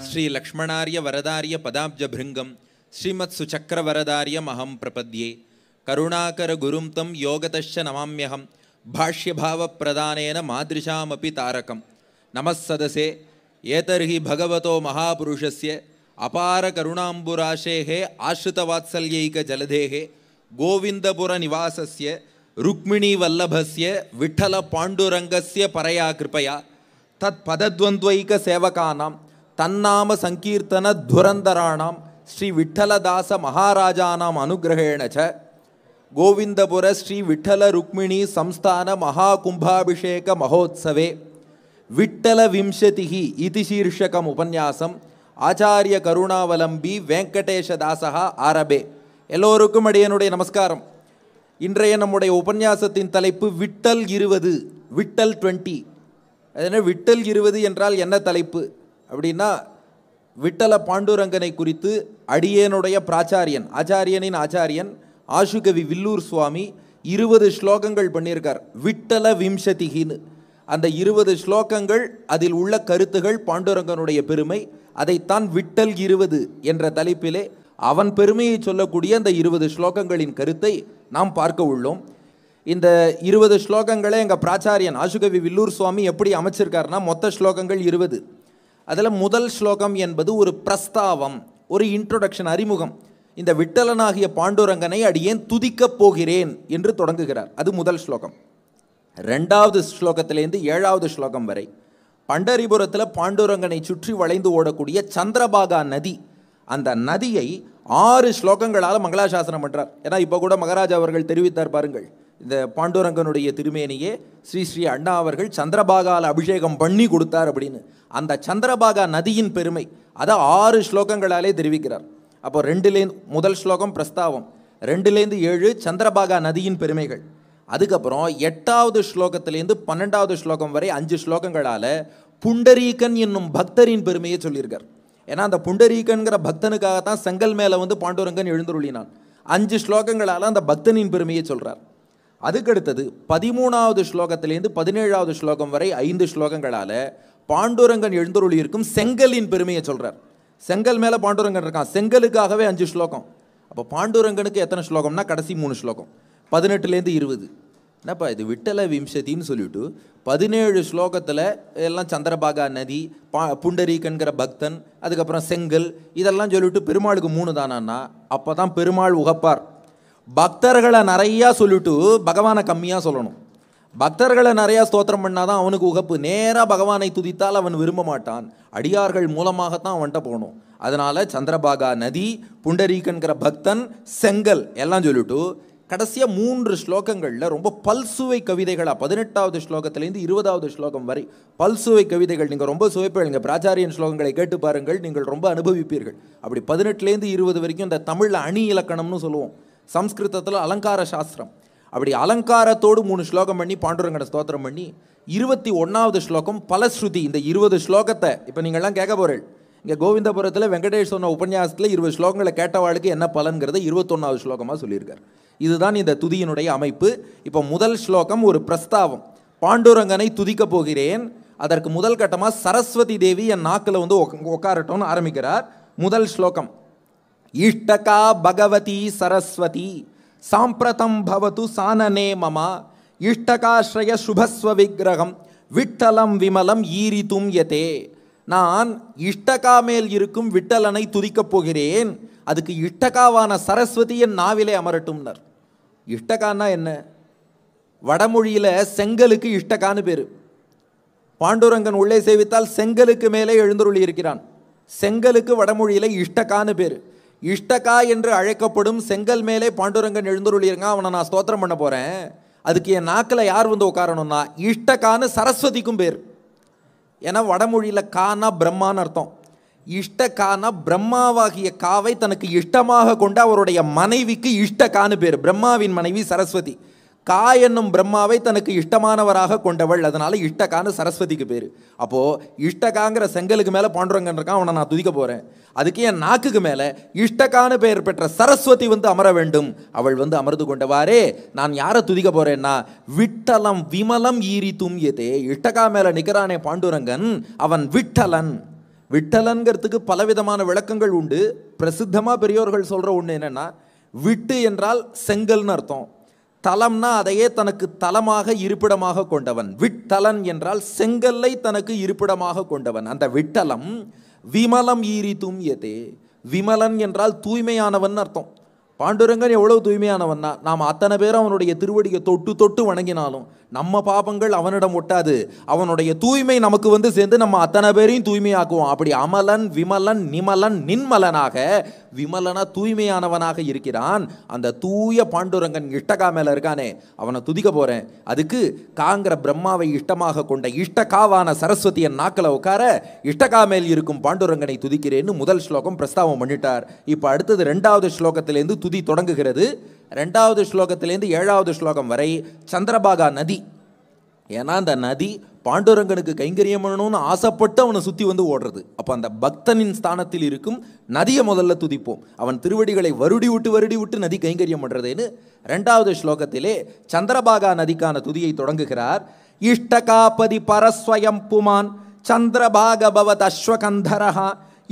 श्री लक्ष्मणार्य वरदार्य पदाब्ज भृंगम श्रीमत्सुचक्रवरदार्य महम प्रपद्ये। करुणाकर गुरुम तम योगतश्च नमाम्यहम भाष्य भाव प्रदान मादृशामपि तारक नमस्सदसे एतर्हि भगवतो महापुरुषस्य अपार करुणाम्बुराशेः आश्रितवात्सल्यैकजलधेः से रुक्मिणीवल्लभस्य से परया कृपया, तत्पदद्वन्द्वैकसेवकानां தன்னாம சங்கீர்த்தன துரந்தராணாம் ஸ்ரீ விட்டலதாச மகாராஜானாம் அனுகிரகேண ச கோவிந்தபுர ஸ்ரீ விட்டல ருக்மிணி சம்ஸ்தான மகா கும்பாபிஷேக மகோத்சவே. விட்டல விம்சதிஹி இது சீர்ஷகம் உபன்யாசம். ஆச்சாரிய கருணாவலம்பி வெங்கடேஷதாசகா ஆரபே. எல்லோருக்கும் அடியனுடைய நமஸ்காரம். இன்றைய நம்முடைய உபன்யாசத்தின் தலைப்பு விட்டல் இருபது விட்டல் டுவெண்ட்டி. அதனால் விட்டல் இருபது என்றால் என்ன தலைப்பு? அப்படின்னா விட்டல பாண்டுரங்கனை குறித்து அடியேனுடைய பிராச்சாரியன் ஆச்சாரியனின் ஆச்சாரியன் ஆசுகவி வில்லூர் சுவாமி இருபது ஸ்லோகங்கள் பண்ணியிருக்கார். விட்டல விம்சதிகின்னு. அந்த இருபது ஸ்லோகங்கள் அதில் உள்ள கருத்துகள் பாண்டுரங்கனுடைய பெருமை. அதைத்தான் விட்டல் இருபது என்ற தலைப்பிலே அவன் பெருமையை சொல்லக்கூடிய அந்த இருபது ஸ்லோகங்களின் கருத்தை நாம் பார்க்க உள்ளோம். இந்த இருபது ஸ்லோகங்களை எங்கள் பிராச்சாரியன் ஆசுகவி வில்லூர் சுவாமி எப்படி அமைச்சிருக்காருன்னா மொத்த ஸ்லோகங்கள் இருபது. அதில் முதல் ஸ்லோகம் என்பது ஒரு பிரஸ்தாவம் ஒரு இன்ட்ரொடக்ஷன் அறிமுகம். இந்த விட்டலனாகிய பாண்டுரங்கனை அடியேன் துதிக்கப் போகிறேன் என்று தொடங்குகிறார். அது முதல் ஸ்லோகம். ரெண்டாவது ஸ்லோகத்திலேருந்து ஏழாவது ஸ்லோகம் வரை. பண்டரிபுரத்தில் பாண்டுரங்கனை சுற்றி வளைந்து ஓடக்கூடிய சந்திரபாகா நதி அந்த நதியை ஆறு ஸ்லோகங்களால் மங்களாசாசனம் பண்ணுறார் ஏன்னா இப்போ கூட மகாராஜா அவர்கள் தெரிவித்தார் பாருங்கள். இந்த பாண்டுரங்கனுடைய திருமேனியே ஸ்ரீ ஸ்ரீ அண்ணா அவர்கள் சந்திரபாகால அபிஷேகம் பண்ணி கொடுத்தார் அப்படின்னு. அந்த சந்திரபாகா நதியின் பெருமை அதை ஆறு ஸ்லோகங்களாலே தெரிவிக்கிறார். அப்போ ரெண்டுலேருந்து முதல் ஸ்லோகம் பிரஸ்தாவம் ரெண்டுலேருந்து ஏழு சந்திரபாகா நதியின் பெருமைகள். அதுக்கப்புறம் எட்டாவது ஸ்லோகத்திலேருந்து பன்னெண்டாவது ஸ்லோகம் வரை அஞ்சு ஸ்லோகங்களால் புண்டரீகன் என்னும் பக்தரின் பெருமையை சொல்லியிருக்கார். ஏன்னா அந்த புண்டரீகன்கிற பக்தனுக்காகத்தான் செங்கல் மேலே வந்து பாண்டுரங்கன் எழுந்துருளினான். அஞ்சு ஸ்லோகங்களால் அந்த பக்தனின் பெருமையை சொல்கிறார் அதுக்கடுத்தது பதிமூணாவது ஸ்லோகத்திலேருந்து பதினேழாவது ஸ்லோகம் வரை ஐந்து ஸ்லோகங்களால் பாண்டுரங்கன் எழுந்தருளி இருக்கும் செங்கலின் பெருமையை சொல்கிறார் செங்கல் மேலே பாண்டுரங்கன் இருக்கான். செங்கலுக்காகவே அஞ்சு ஸ்லோகம். அப்போ பாண்டுரங்கனுக்கு எத்தனை ஸ்லோகம்னா கடைசி மூணு ஸ்லோகம். பதினெட்டுலேருந்து இருபது. என்னப்பா இது விட்டல விம்சதின்னு சொல்லிவிட்டு பதினேழு ஸ்லோகத்தில் எல்லாம் சந்திரபாகா நதி பா புண்டரீகன்கிற பக்தன் அதுக்கப்புறம் செங்கல் இதெல்லாம் சொல்லிவிட்டு பெருமாளுக்கு மூணு தானான்னா அப்போ தான் பெருமாள் உகப்பார். பக்தர்களை நிறையா சொல்லிட்டு பகவானை கம்மியாக சொல்லணும். பக்தர்களை நிறையா ஸ்தோத்திரம் பண்ணாதான் அவனுக்கு உகப்பு. நேராக பகவானை துதித்தால் அவன் விரும்ப மாட்டான். அடியார்கள் மூலமாகத்தான் அவன்கிட்ட போகணும். அதனால் சந்திரபாகா நதி புண்டரீகன்கிற பக்தன் செங்கல் எல்லாம் சொல்லிட்டு கடைசியாக மூன்று ஸ்லோகங்களில் ரொம்ப பல்சுவை கவிதைகளாக பதினெட்டாவது ஸ்லோகத்திலேருந்து இருபதாவது ஸ்லோகம் வரை பல்சுவை கவிதைகள். நீங்கள் ரொம்ப சுவைப்பீங்க பிராச்சாரியன் ஸ்லோகங்களை கேட்டு பாருங்கள் நீங்கள் ரொம்ப அனுபவிப்பீர்கள். அப்படி பதினெட்டுலேருந்து இருபது வரைக்கும் இந்த தமிழில் அணி இலக்கணம்னு சொல்லுவோம். சம்ஸ்கிருதத்தில் அலங்கார சாஸ்திரம். அப்படி அலங்காரத்தோடு மூணு ஸ்லோகம் பண்ணி பாண்டுரங்கனை ஸ்தோத்திரம் பண்ணி இருபத்தி ஒன்றாவது ஸ்லோகம் பலஸ்ருதி இந்த இருபது ஸ்லோகத்தை இப்போ நீங்கள்லாம் கேட்க போகிறீள் இங்கே கோவிந்தபுரத்தில் வெங்கடேஷ் சொன்ன உபன்யாசத்தில் இருபது ஸ்லோகங்களை கேட்டவாளுக்கு என்ன பலன்கிறத இருபத்தொன்னாவது ஸ்லோகமாக சொல்லியிருக்கார். இதுதான் இந்த துதியினுடைய அமைப்பு. இப்போ முதல் ஸ்லோகம் ஒரு பிரஸ்தாவம். பாண்டுரங்கனை துதிக்கப் போகிறேன். அதற்கு முதல் கட்டமாக சரஸ்வதி தேவி என் நாக்கில் வந்து உட்காரட்டும்னு ஆரம்பிக்கிறார். முதல் ஸ்லோகம். இஷ்டகா பகவதி சரஸ்வதி. சாம்பிரதம் பவது சானனே மம. இஷ்டகாஸ்ரய சுபஸ்வ விக்கிரகம். விட்டலம் விமலம் ஈரித்தும் யதே. நான் இஷ்டகா மேல் இருக்கும் விட்டலனை துதிக்கப் போகிறேன். அதுக்கு இஷ்டகாவான சரஸ்வதியின் நாவிலே அமரட்டும்னர். இஷ்டகான்னா என்ன? வடமொழியில் செங்கலுக்கு இஷ்டகான்னு பேர். பாண்டுரங்கன் உள்ளே சேவித்தால் செங்கலுக்கு மேலே எழுந்தருளி இருக்கிறான் செங்கலுக்கு வடமொழியில் இஷ்டகான்னு பேர். இஷ்டகா என்று அழைக்கப்படும் செங்கல் மேலே பாண்டுரங்கன் எழுந்துருளிருங்க அவனை நான் ஸ்தோத்திரம் பண்ண போகிறேன் அதுக்கு என் நாக்கில் யார் வந்து உட்காரணும்னா இஷ்டகான்னு சரஸ்வதிக்கும் பேர். ஏன்னா வடமொழியில் கானா பிரம்மான்னு அர்த்தம். இஷ்டகானா பிரம்மாவாகிய காவை தனக்கு இஷ்டமாக கொண்ட அவருடைய மனைவிக்கு இஷ்டகான்னு பேர். பிரம்மாவின் மனைவி சரஸ்வதி. கா என்னும் பிரம்மாவை தனக்கு இஷ்டமானவராக கொண்டவள். அதனால் இஷ்டகான்னு சரஸ்வதிக்கு பேர். அப்போது இஷ்டகாங்கிற செங்கலுக்கு மேலே பாண்டுரங்கன் இருக்கான் அவனை நான் துதிக்க போகிறேன் அதுக்கு என் நாக்குக்கு மேலே இஷ்டகான பெயர் பெற்ற சரஸ்வதி வந்து அமர வேண்டும். அவள் வந்து அமர்ந்து கொண்டவாறே நான் யாரை துதிக்க போகிறேன்னா விட்டலம் விமலம் ஈரி தும்யதே இஷ்டகா மேலே நிற்கிறானே பாண்டுரங்கன் அவன் விட்டலன். விட்டலன்கிறதுக்கு பலவிதமான விளக்கங்கள் உண்டு. பிரசித்தமாக பெரியோர்கள் சொல்கிற ஒன்று என்னென்னா விட்டு என்றால் செங்கல்னு அர்த்தம். தலம்னா அதையே தனக்கு தலமாக இருப்பிடமாக கொண்டவன். விட்டலன் என்றால் செங்கல்லை தனக்கு இருப்பிடமாக கொண்டவன். அந்த விட்டலம் விமலம் ஈரி தூமியதே. விமலன் என்றால் தூய்மையானவன் அர்த்தம். பாண்டுரங்கன் எவ்வளவு தூய்மையானவன்னா நாம் அத்தனை பேரும் அவனுடைய திருவடியை தொட்டு தொட்டு வணங்கினாலும் நம்ம பாபங்கள் அவனிடம் ஒட்டாது. அவனுடைய தூய்மை நமக்கு வந்து சேர்ந்து நம்ம அத்தனை பேரையும் தூய்மையாக்குவோம். அப்படி அமலன் விமலன் நிமலன் நின்மலனாக விமலனா தூய்மையானவனாக இருக்கிறான். அந்த தூய பாண்டுரங்கன் இஷ்டகா மேல இருக்கானே அவனை துதிக்க போறேன். அதுக்கு காங்கிற பிரம்மாவை இஷ்டமாக கொண்ட இஷ்டகாவான சரஸ்வதியன் நாக்கில் உட்கார இஷ்டகா மேல் இருக்கும் பாண்டுரங்கனை துதிக்கிறேன்னு முதல் ஸ்லோகம் பிரஸ்தாவம் பண்ணிட்டார். இப்போ அடுத்தது ரெண்டாவது ஸ்லோகத்திலேருந்து துதி தொடங்குகிறது. ரெண்டாவது ஸ்லோகத்திலேருந்து ஏழாவது ஸ்லோகம் வரை சந்திரபாகா நதி. ஏன்னா அந்த நதி பாண்டுரங்கனுக்கு கைங்கரியம் பண்ணணும்னு ஆசைப்பட்டு அவனை சுற்றி வந்து ஓடுறது. அப்போ அந்த பக்தனின் ஸ்தானத்தில் இருக்கும் நதியை முதல்ல துதிப்போம். அவன் திருவடிகளை வருடி விட்டு வருடி விட்டு நதி கைங்கரியம் பண்ணுறதுன்னு ரெண்டாவது ஸ்லோகத்திலே சந்திரபாகா நதிக்கான துதியை தொடங்குகிறார். இஷ்டகாபதி பரஸ்வயம் புமான் சந்திரபாக பவத் அஸ்வகந்தரஹா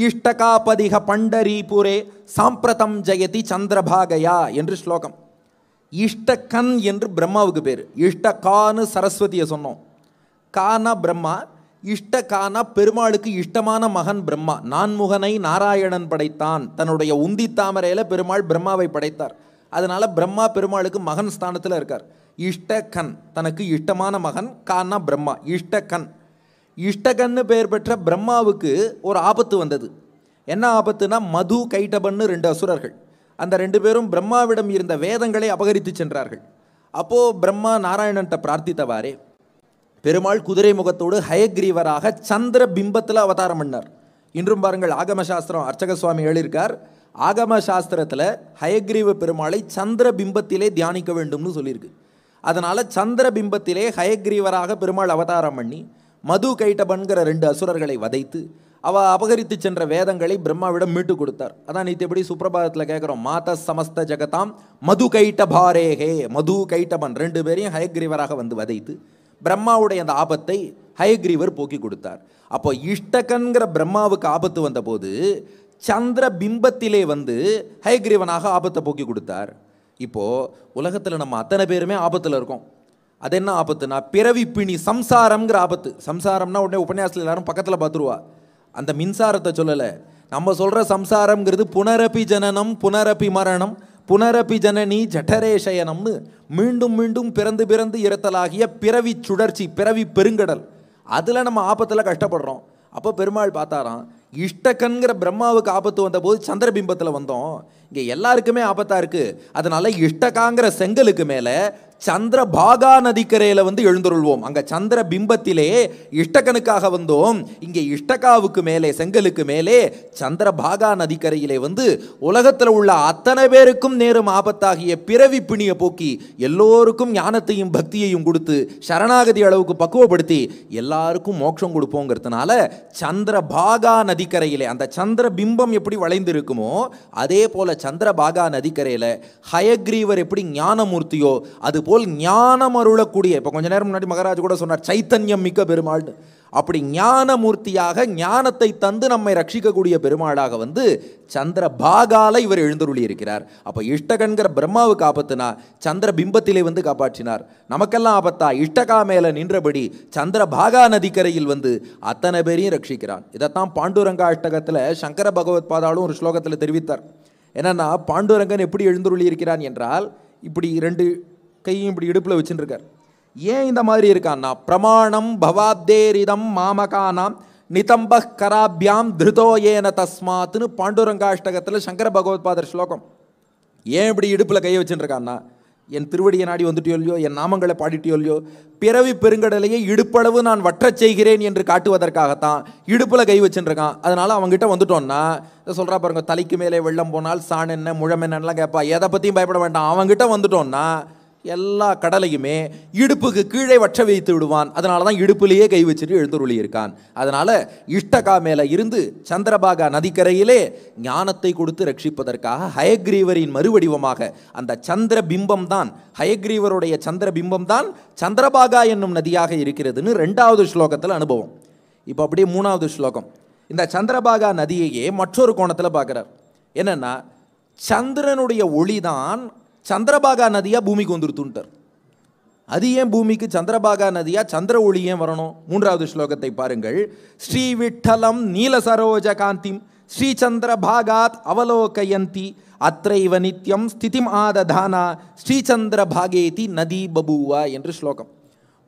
இஷ்டகாபதிக பண்டரீபுரே சாம்பிரதம் ஜெயதி சந்திரபாகயா என்று ஸ்லோகம். இஷ்டகன் என்று பிரம்மாவுக்கு பேர். இஷ்டகான்னு சரஸ்வதியை சொன்னோம். கானா பிரம்மா இஷ்ட கானா பெருமாளுக்கு இஷ்டமான மகன் பிரம்மா. நான்முகனை நாராயணன் படைத்தான். தன்னுடைய உந்தி தாமரையில் பெருமாள் பிரம்மாவை படைத்தார். அதனால் பிரம்மா பெருமாளுக்கு மகன் ஸ்தானத்தில் இருக்கார். இஷ்டகன் தனக்கு இஷ்டமான மகன் கானா பிரம்மா. இஷ்டகன் இஷ்டகன்னு பெயர் பெற்ற பிரம்மாவுக்கு ஒரு ஆபத்து வந்தது. என்ன ஆபத்துனா மது கைட்டபன்னு ரெண்டு அசுரர்கள். அந்த ரெண்டு பேரும் பிரம்மாவிடம் இருந்த வேதங்களை அபகரித்து சென்றார்கள். அப்போது பிரம்மா நாராயணன்ட்ட பிரார்த்தித்தவாறே பெருமாள் குதிரை முகத்தோடு ஹயக்ரீவராக சந்திர பிம்பத்தில் அவதாரம் பண்ணார். இன்றும் பாருங்கள் ஆகம சாஸ்திரம் அர்ச்சக சுவாமி எழுதியிருக்கார். ஆகம சாஸ்திரத்தில் ஹயக்ரீவ பெருமாளை சந்திர பிம்பத்திலே தியானிக்க வேண்டும்னு சொல்லியிருக்கு. அதனால் சந்திர பிம்பத்திலே ஹயக்ரீவராக பெருமாள் அவதாரம் பண்ணி மது கைட்டபன்கிற ரெண்டு அசுரர்களை வதைத்து அவ அபகரித்து சென்ற வேதங்களை பிரம்மாவிடம் மீட்டு கொடுத்தார். அதான் நித்தியபடி சுப்பிரபாதத்தில் கேட்குறோம் மாத சமஸ்த ஜெகதாம் மது கைட்ட பாரேகே மது கைட்டபன் ரெண்டு பேரையும் ஹயக்ரீவராக வந்து வதைத்து பிரம்மாவுடைய அந்த ஆபத்தை ஹயக்ரீவர் போக்கி கொடுத்தார். அப்போ இஷ்டகன்கிற பிரம்மாவுக்கு ஆபத்து வந்தபோது சந்திர பிம்பத்திலே வந்து ஹயக்ரீவனாக ஆபத்தை போக்கி கொடுத்தார். இப்போது உலகத்தில் நம்ம அத்தனை பேருமே ஆபத்தில் இருக்கோம். அது என்ன ஆபத்துனா பிறவி பிணி சம்சாரம்ங்கிற ஆபத்து. சம்சாரம்னா உடனே உபன்யாசத்தில் எல்லாரும் பக்கத்தில் பார்த்துருவா அந்த மின்சாரத்தை சொல்லலை. நம்ம சொல்கிற சம்சாரம்ங்கிறது புனரபி ஜனனம் புனரபி மரணம் புனரபி ஜனனி ஜఠரேஷயனம்னு மீண்டும் மீண்டும் பிறந்து பிறந்து இறத்தலாகிய பிறவி சுழற்சி பிறவி பெருங்கடல். அதில் நம்ம ஆபத்தில் கஷ்டப்படுறோம். அப்போ பெருமாள் பார்த்தாராம் இஷ்டகன்கிற பிரம்மாவுக்கு ஆபத்து வந்தபோது சந்திரபிம்பத்தில் வந்தோம். இங்கே எல்லாருக்குமே ஆபத்தாக இருக்குது அதனால் இஷ்டகாங்கிற செங்கலுக்கு மேலே சந்திர பாகா நதிக்கரையில் வந்து எழுந்தருள்வோம். அங்கே சந்திர பிம்பத்திலே இஷ்டகனுக்காக வந்தோம். இங்கே இஷ்டகாவுக்கு மேலே செங்கலுக்கு மேலே சந்திர பாகா நதிக்கரையிலே வந்து உலகத்தில் உள்ள அத்தனை பேருக்கும் நேரும் ஆபத்தாகிய பிறவி பிணியை போக்கி எல்லோருக்கும் ஞானத்தையும் பக்தியையும் கொடுத்து சரணாகதி அளவுக்கு பக்குவப்படுத்தி எல்லாருக்கும் மோட்சம் கொடுப்போங்கிறதுனால சந்திர பாகா நதிக்கரையிலே அந்த சந்திர பிம்பம் எப்படி வளைந்து இருக்குமோ அதே போல சந்திரபாகா நதிக்கரையில் ஹயக்ரீவர் எப்படி ஞானமூர்த்தியோ அதுபோல் ஞானம் அருளக்கூடிய இப்போ கொஞ்ச நேரம் முன்னாடி மகாராஜ் கூட சொன்னார் சைத்தன்யம் மிக்க பெருமாள். அப்படி ஞானமூர்த்தியாக ஞானத்தை தந்து நம்மை ரட்சிக்கக்கூடிய பெருமாளாக வந்து சந்திர பாகால இவர் எழுந்தருளி இருக்கிறார். அப்போ இஷ்டகன்கிற பிரம்மாவுக்கு ஆபத்துனா சந்திர பிம்பத்திலே வந்து காப்பாற்றினார். நமக்கெல்லாம் ஆபத்தா? இஷ்டகா மேல நின்றபடி சந்திர பாகா நதிக்கரையில் வந்து அத்தனை பேரையும் ரட்சிக்கிறான். இதைத்தான் பாண்டுரங்கா அஷ்டகத்தில் சங்கர பகவத் பாதாலும் ஒரு ஸ்லோகத்தில் தெரிவித்தார். என்னன்னா பாண்டுரங்கன் எப்படி எழுந்துருளி இருக்கிறான் என்றால் இப்படி ரெண்டு கையும் இப்படி இடுப்பில் வச்சுட்டு ஏன் இந்த மாதிரி இருக்கான்னா பிரமாணம் பவாப்தேரிதம் மாமகானாம் நிதம்ப கராபியாம் திருதோ ஏன தஸ்மாத்னு பாண்டுரங்காஷ்டகத்தில் சங்கர பகவத்பாதர் ஸ்லோகம். ஏன் இப்படி இடுப்பில் கையை வச்சுட்டுருக்கான்னா என் திருவடியை நாடி வந்துட்டியோ இல்லையோ என் நாமங்களை பாடிட்டியோ இல்லையோ பிறவி பெருங்கடலையே இடுப்பளவு நான் வற்றச் செய்கிறேன் என்று காட்டுவதற்காகத்தான் இடுப்பில் கை வச்சுருக்கான் அதனால் அவங்ககிட்ட வந்துட்டோன்னா சொல்கிறா பாருங்க தலைக்கு மேலே வெள்ளம் போனால் சாண் என்ன முழம் என்னன்னெலாம் கேட்பா. எதை பற்றியும் பயப்பட வேண்டாம். அவங்ககிட்ட வந்துட்டோன்னா எல்லா கடலையுமே இடுப்புக்கு கீழே வற்ற வைத்து விடுவான். அதனால தான் இடுப்புலேயே கை வச்சுட்டு எழுந்துருளி இருக்கான் அதனால் இஷ்டகா மேலே இருந்து சந்திரபாகா நதிக்கரையிலே ஞானத்தை கொடுத்து ரட்சிப்பதற்காக ஹயக்ரீவரின் மறுவடிவமாக அந்த சந்திர பிம்பம் தான் ஹயக்ரீவருடைய சந்திர பிம்பம் தான் சந்திரபாகா என்னும் நதியாக இருக்கிறதுன்னு ரெண்டாவது ஸ்லோகத்தில் அனுபவம். இப்போ அப்படியே மூணாவது ஸ்லோகம். இந்த சந்திரபாகா நதியையே மற்றொரு கோணத்தில் பார்க்குறார். என்னென்னா சந்திரனுடைய ஒளி தான் சந்திரபாகா நதியாக பூமிக்கு வந்துருத்துன்ட்டார். அது ஏன் பூமிக்கு சந்திரபாகா நதியா சந்திர ஒளி ஏன் வரணும்? மூன்றாவது ஸ்லோகத்தை பாருங்கள். ஸ்ரீ விட்டலம் நீல சரோஜ காந்திம் ஸ்ரீ சந்திரபாகாத் அவலோகயந்தி அத்தைவ நித்யம் ஸ்திதிம் ஆததானா ஸ்ரீசந்திர பாகேதி நதி பபுவா என்று ஸ்லோகம்.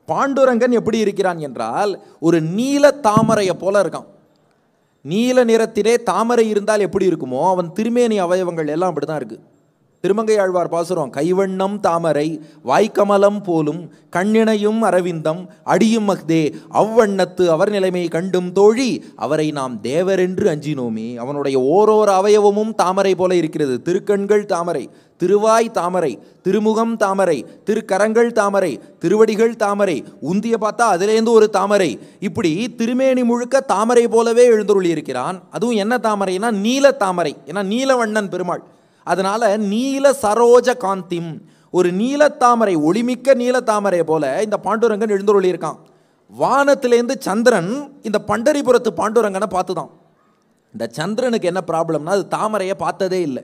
பாண்டுரங்கன் எப்படி இருக்கிறான் என்றால் ஒரு நீல தாமரையை போல இருக்கான். நீல நிறத்திலே தாமரை இருந்தால் எப்படி இருக்குமோ அவன் திருமேனி அவயவங்கள் எல்லாம் அப்படி தான் இருக்குது திருமங்கையாழ்வார் பாசுரம் கைவண்ணம் தாமரை வாய்க்கமலம் போலும் கண்ணிணையும் அரவிந்தம் அடியும் மக்தே அவ்வண்ணத்து அவர் நிலைமை கண்டும் தோழி அவரை நாம் தேவரென்று அஞ்சினோமே. அவனுடைய ஓரோர் அவயவமும் தாமரை போல இருக்கிறது. திருக்கண்கள் தாமரை திருவாய் தாமரை திருமுகம் தாமரை திருக்கரங்கள் தாமரை திருவடிகள் தாமரை உந்திய பார்த்தா அதிலேருந்து ஒரு தாமரை. இப்படி திருமேனி முழுக்க தாமரை போலவே எழுந்தருளி இருக்கிறான் அதுவும் என்ன தாமரைனா நீல தாமரை. ஏன்னா நீலவண்ணன் பெருமாள். அதனால் நீல சரோஜ காந்திம் ஒரு நீலத்தாமரை ஒளிமிக்க நீலத்தாமரை போல இந்த பாண்டுரங்கன் எழுந்தருளி இருக்கான் வானத்திலேருந்து சந்திரன் இந்த பண்டரிபுரத்து பாண்டுரங்கனை பார்த்து தான் இந்த சந்திரனுக்கு என்ன ப்ராப்ளம்னா அது தாமரையை பார்த்ததே இல்லை.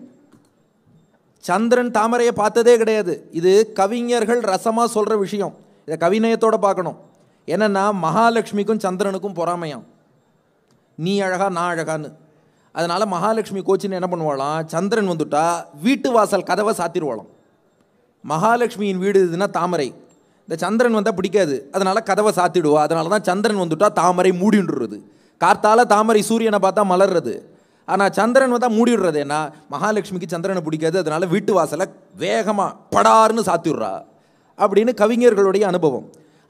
சந்திரன் தாமரையை பார்த்ததே கிடையாது. இது கவிஞர்கள் ரசமாக சொல்கிற விஷயம். இதை கவிநயத்தோடு பார்க்கணும். என்னென்னா மகாலட்சுமிக்கும் சந்திரனுக்கும் பொறாமையாம். நீ அழகா நான் அழகான்னு. அதனால் மகாலட்சுமி கோச்சின்னு என்ன பண்ணுவாளாம்? சந்திரன் வந்துட்டா வீட்டு வாசல் கதவை சாத்திடுவாளாம். மகாலட்சுமியின் வீடு இதுன்னா தாமரை. இந்த சந்திரன் வந்தால் பிடிக்காது. அதனால் கதவை சாத்திடுவா. அதனால தான் சந்திரன் வந்துட்டா தாமரை மூடின்றது கார்த்தால தாமரை சூரியனை பார்த்தா மலர்றது. ஆனால் சந்திரன் வந்தால் மூடிடுறது ஏன்னா மகாலட்சுமிக்கு சந்திரனை பிடிக்காது. அதனால் வீட்டு வாசலை வேகமாக படார்னு சாத்திடுறா. அப்படின்னு கவிஞர்களுடைய அனுபவம்.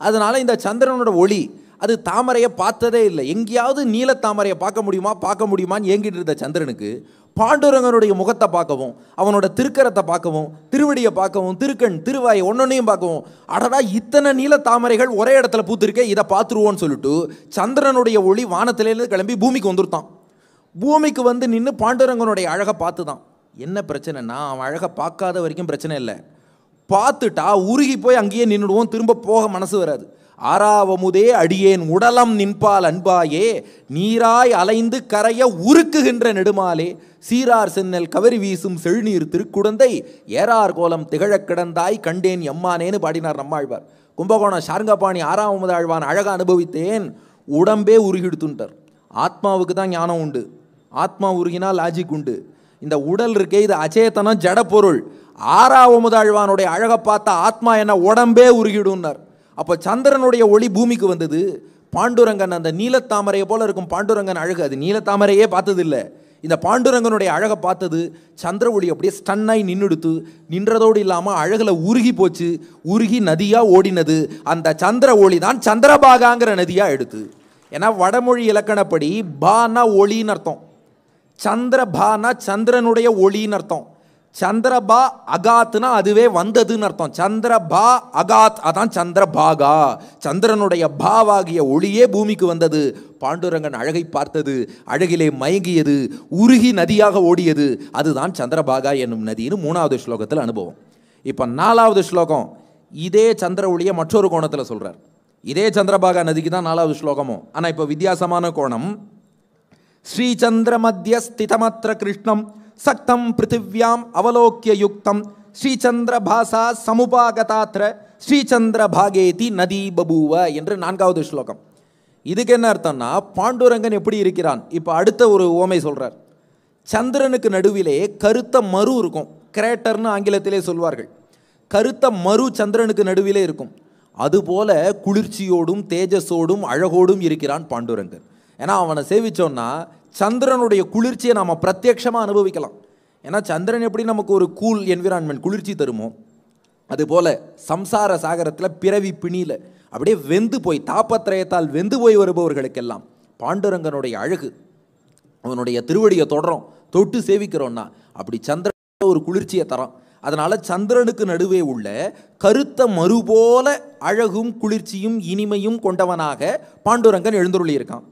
அதனால் இந்த சந்திரனோட ஒளி அது தாமரையை பார்த்ததே இல்லை. எங்கேயாவது நீல தாமரையை பார்க்க முடியுமா? பார்க்க முடியுமான்னு ஏங்கிட்டு இருந்த சந்திரனுக்கு பாண்டுரங்கனுடைய முகத்தை பார்க்கவும் அவனோட திருக்கரத்தை பார்க்கவும் திருவடியை பார்க்கவும் திருக்கண் திருவாயை ஒன்னொன்னையும் பார்க்கவும் அடடா இத்தனை நீல தாமரைகள் ஒரே இடத்துல பூத்திருக்கே இதை பார்த்துருவோன்னு சொல்லிட்டு சந்திரனுடைய ஒளி வானத்திலேருந்து கிளம்பி பூமிக்கு வந்துருத்தான். பூமிக்கு வந்து நின்று பாண்டுரங்கனுடைய அழகை பார்த்து தான் என்ன பிரச்சனைனா அவன் அழகை பார்க்காத வரைக்கும் பிரச்சனை இல்லை. பார்த்துட்டா உருகி போய் அங்கேயே நின்றுடுவோம் திரும்ப போக மனசு வராது. ஆறாவமுதே அடியேன் உடலம் நின்பால் அன்பாயே நீராய் அலைந்து கரைய உருக்குகின்ற நெடுமாலே சீரார் சென்னல் கவரி வீசும் செழுநீர் திருக்குடந்தை ஏறார் கோலம் திகழக் கிடந்தாய் கண்டேன் எம்மானேன்னு பாடினார் நம்மாழ்வார். கும்பகோணம் சார்ங்கபாணி ஆறாவது ஆழ்வான் அழகா அனுபவித்தேன் உடம்பே உருகிடுத்துன்ட்டார் ஆத்மாவுக்கு தான் ஞானம் உண்டு. ஆத்மா உருகினா லாஜிக் உண்டு. இந்த உடல் இருக்கே இது அச்சேதனம் ஜட பொருள் ஆறாவது ஆழ்வானுடைய அழகை பார்த்தா ஆத்மா என்ன? உடம்பே உருகிடும்னார் அப்போ சந்திரனுடைய ஒளி பூமிக்கு வந்தது. பாண்டுரங்கன் அந்த நீலத்தாமரையை போல இருக்கும் பாண்டுரங்கன் அழகு. அது நீலத்தாமரையே பார்த்ததில்லை. இந்த பாண்டுரங்கனுடைய அழகை பார்த்தது சந்திர ஒளி அப்படியே ஸ்டன்னாய் நின்றுடுத்து நின்றதோடு இல்லாமல் அழகில் உருகி போச்சு. உருகி நதியாக ஓடினது. அந்த சந்திர ஒளி தான் சந்திரபாகாங்கிற நதியாக எடுத்து. ஏன்னா வடமொழி இலக்கணப்படி பானா ஒளின்னு அர்த்தம். சந்திர பானா சந்திரனுடைய ஒளின்னு அர்த்தம். சந்திரபா அகாத்னா அதுவே வந்ததுன்னு அர்த்தம். சந்திரபா அகாத் அதான் சந்திரபாகா. சந்திரனுடைய பாவாகிய ஒளியே பூமிக்கு வந்தது. பாண்டுரங்கன் அழகை பார்த்தது. அழகிலே மயங்கியது. உருகி நதியாக ஓடியது. அதுதான் சந்திரபாகா என்னும் நதின்னு மூணாவது ஸ்லோகத்தில் அனுபவம். இப்போ நாலாவது ஸ்லோகம் இதே சந்திர ஒளியை மற்றொரு கோணத்தில் சொல்கிறார் இதே சந்திரபாகா நதிக்கு தான் நாலாவது ஸ்லோகமும் ஆனால் இப்போ வித்தியாசமான கோணம். ஸ்ரீச்சந்திர மத்திய ஸ்திதமத்திர கிருஷ்ணம். சக்தம் பிருத்திவியாம் அவலோக்கிய யுக்தம் ஸ்ரீச்சந்திர பாசா சமுபாகதாத்திர ஸ்ரீச்சந்திர பாகேதி நதி பபூவ என்று நான்காவது ஸ்லோகம். இதுக்கு என்ன அர்த்தம்னா பாண்டுரங்கன் எப்படி இருக்கிறான்? இப்போ அடுத்த ஒரு ஓமை சொல்கிறார் சந்திரனுக்கு நடுவிலே கருத்த மறு இருக்கும். கிரேட்டர்னு ஆங்கிலத்திலே சொல்வார்கள். கருத்த மறு சந்திரனுக்கு நடுவிலே இருக்கும். அதுபோல குளிர்ச்சியோடும் தேஜஸோடும் அழகோடும் இருக்கிறான் பாண்டுரங்கன். ஏன்னா அவனை சேவிச்சோன்னா சந்திரனுடைய குளிர்ச்சியை நாம் பிரத்யக்ஷமாக அனுபவிக்கலாம். ஏன்னா சந்திரன் எப்படி நமக்கு ஒரு கூல் என்விரான்மெண்ட் குளிர்ச்சி தருமோ? அதுபோல் சம்சார சாகரத்தில் பிறவி பிணியில் அப்படியே வெந்து போய் தாப்பத்திரயத்தால் வெந்து போய் வருபவர்களுக்கெல்லாம் பாண்டுரங்கனுடைய அழகு அவனுடைய திருவடியை தொடரும் தொட்டு சேவிக்கிறோன்னா அப்படி சந்திரன் ஒரு குளிர்ச்சியை தரான் அதனால் சந்திரனுக்கு நடுவே உள்ள கருத்த மறுபோல அழகும் குளிர்ச்சியும் இனிமையும் கொண்டவனாக பாண்டுரங்கன் எழுந்தருளியிருக்கான்.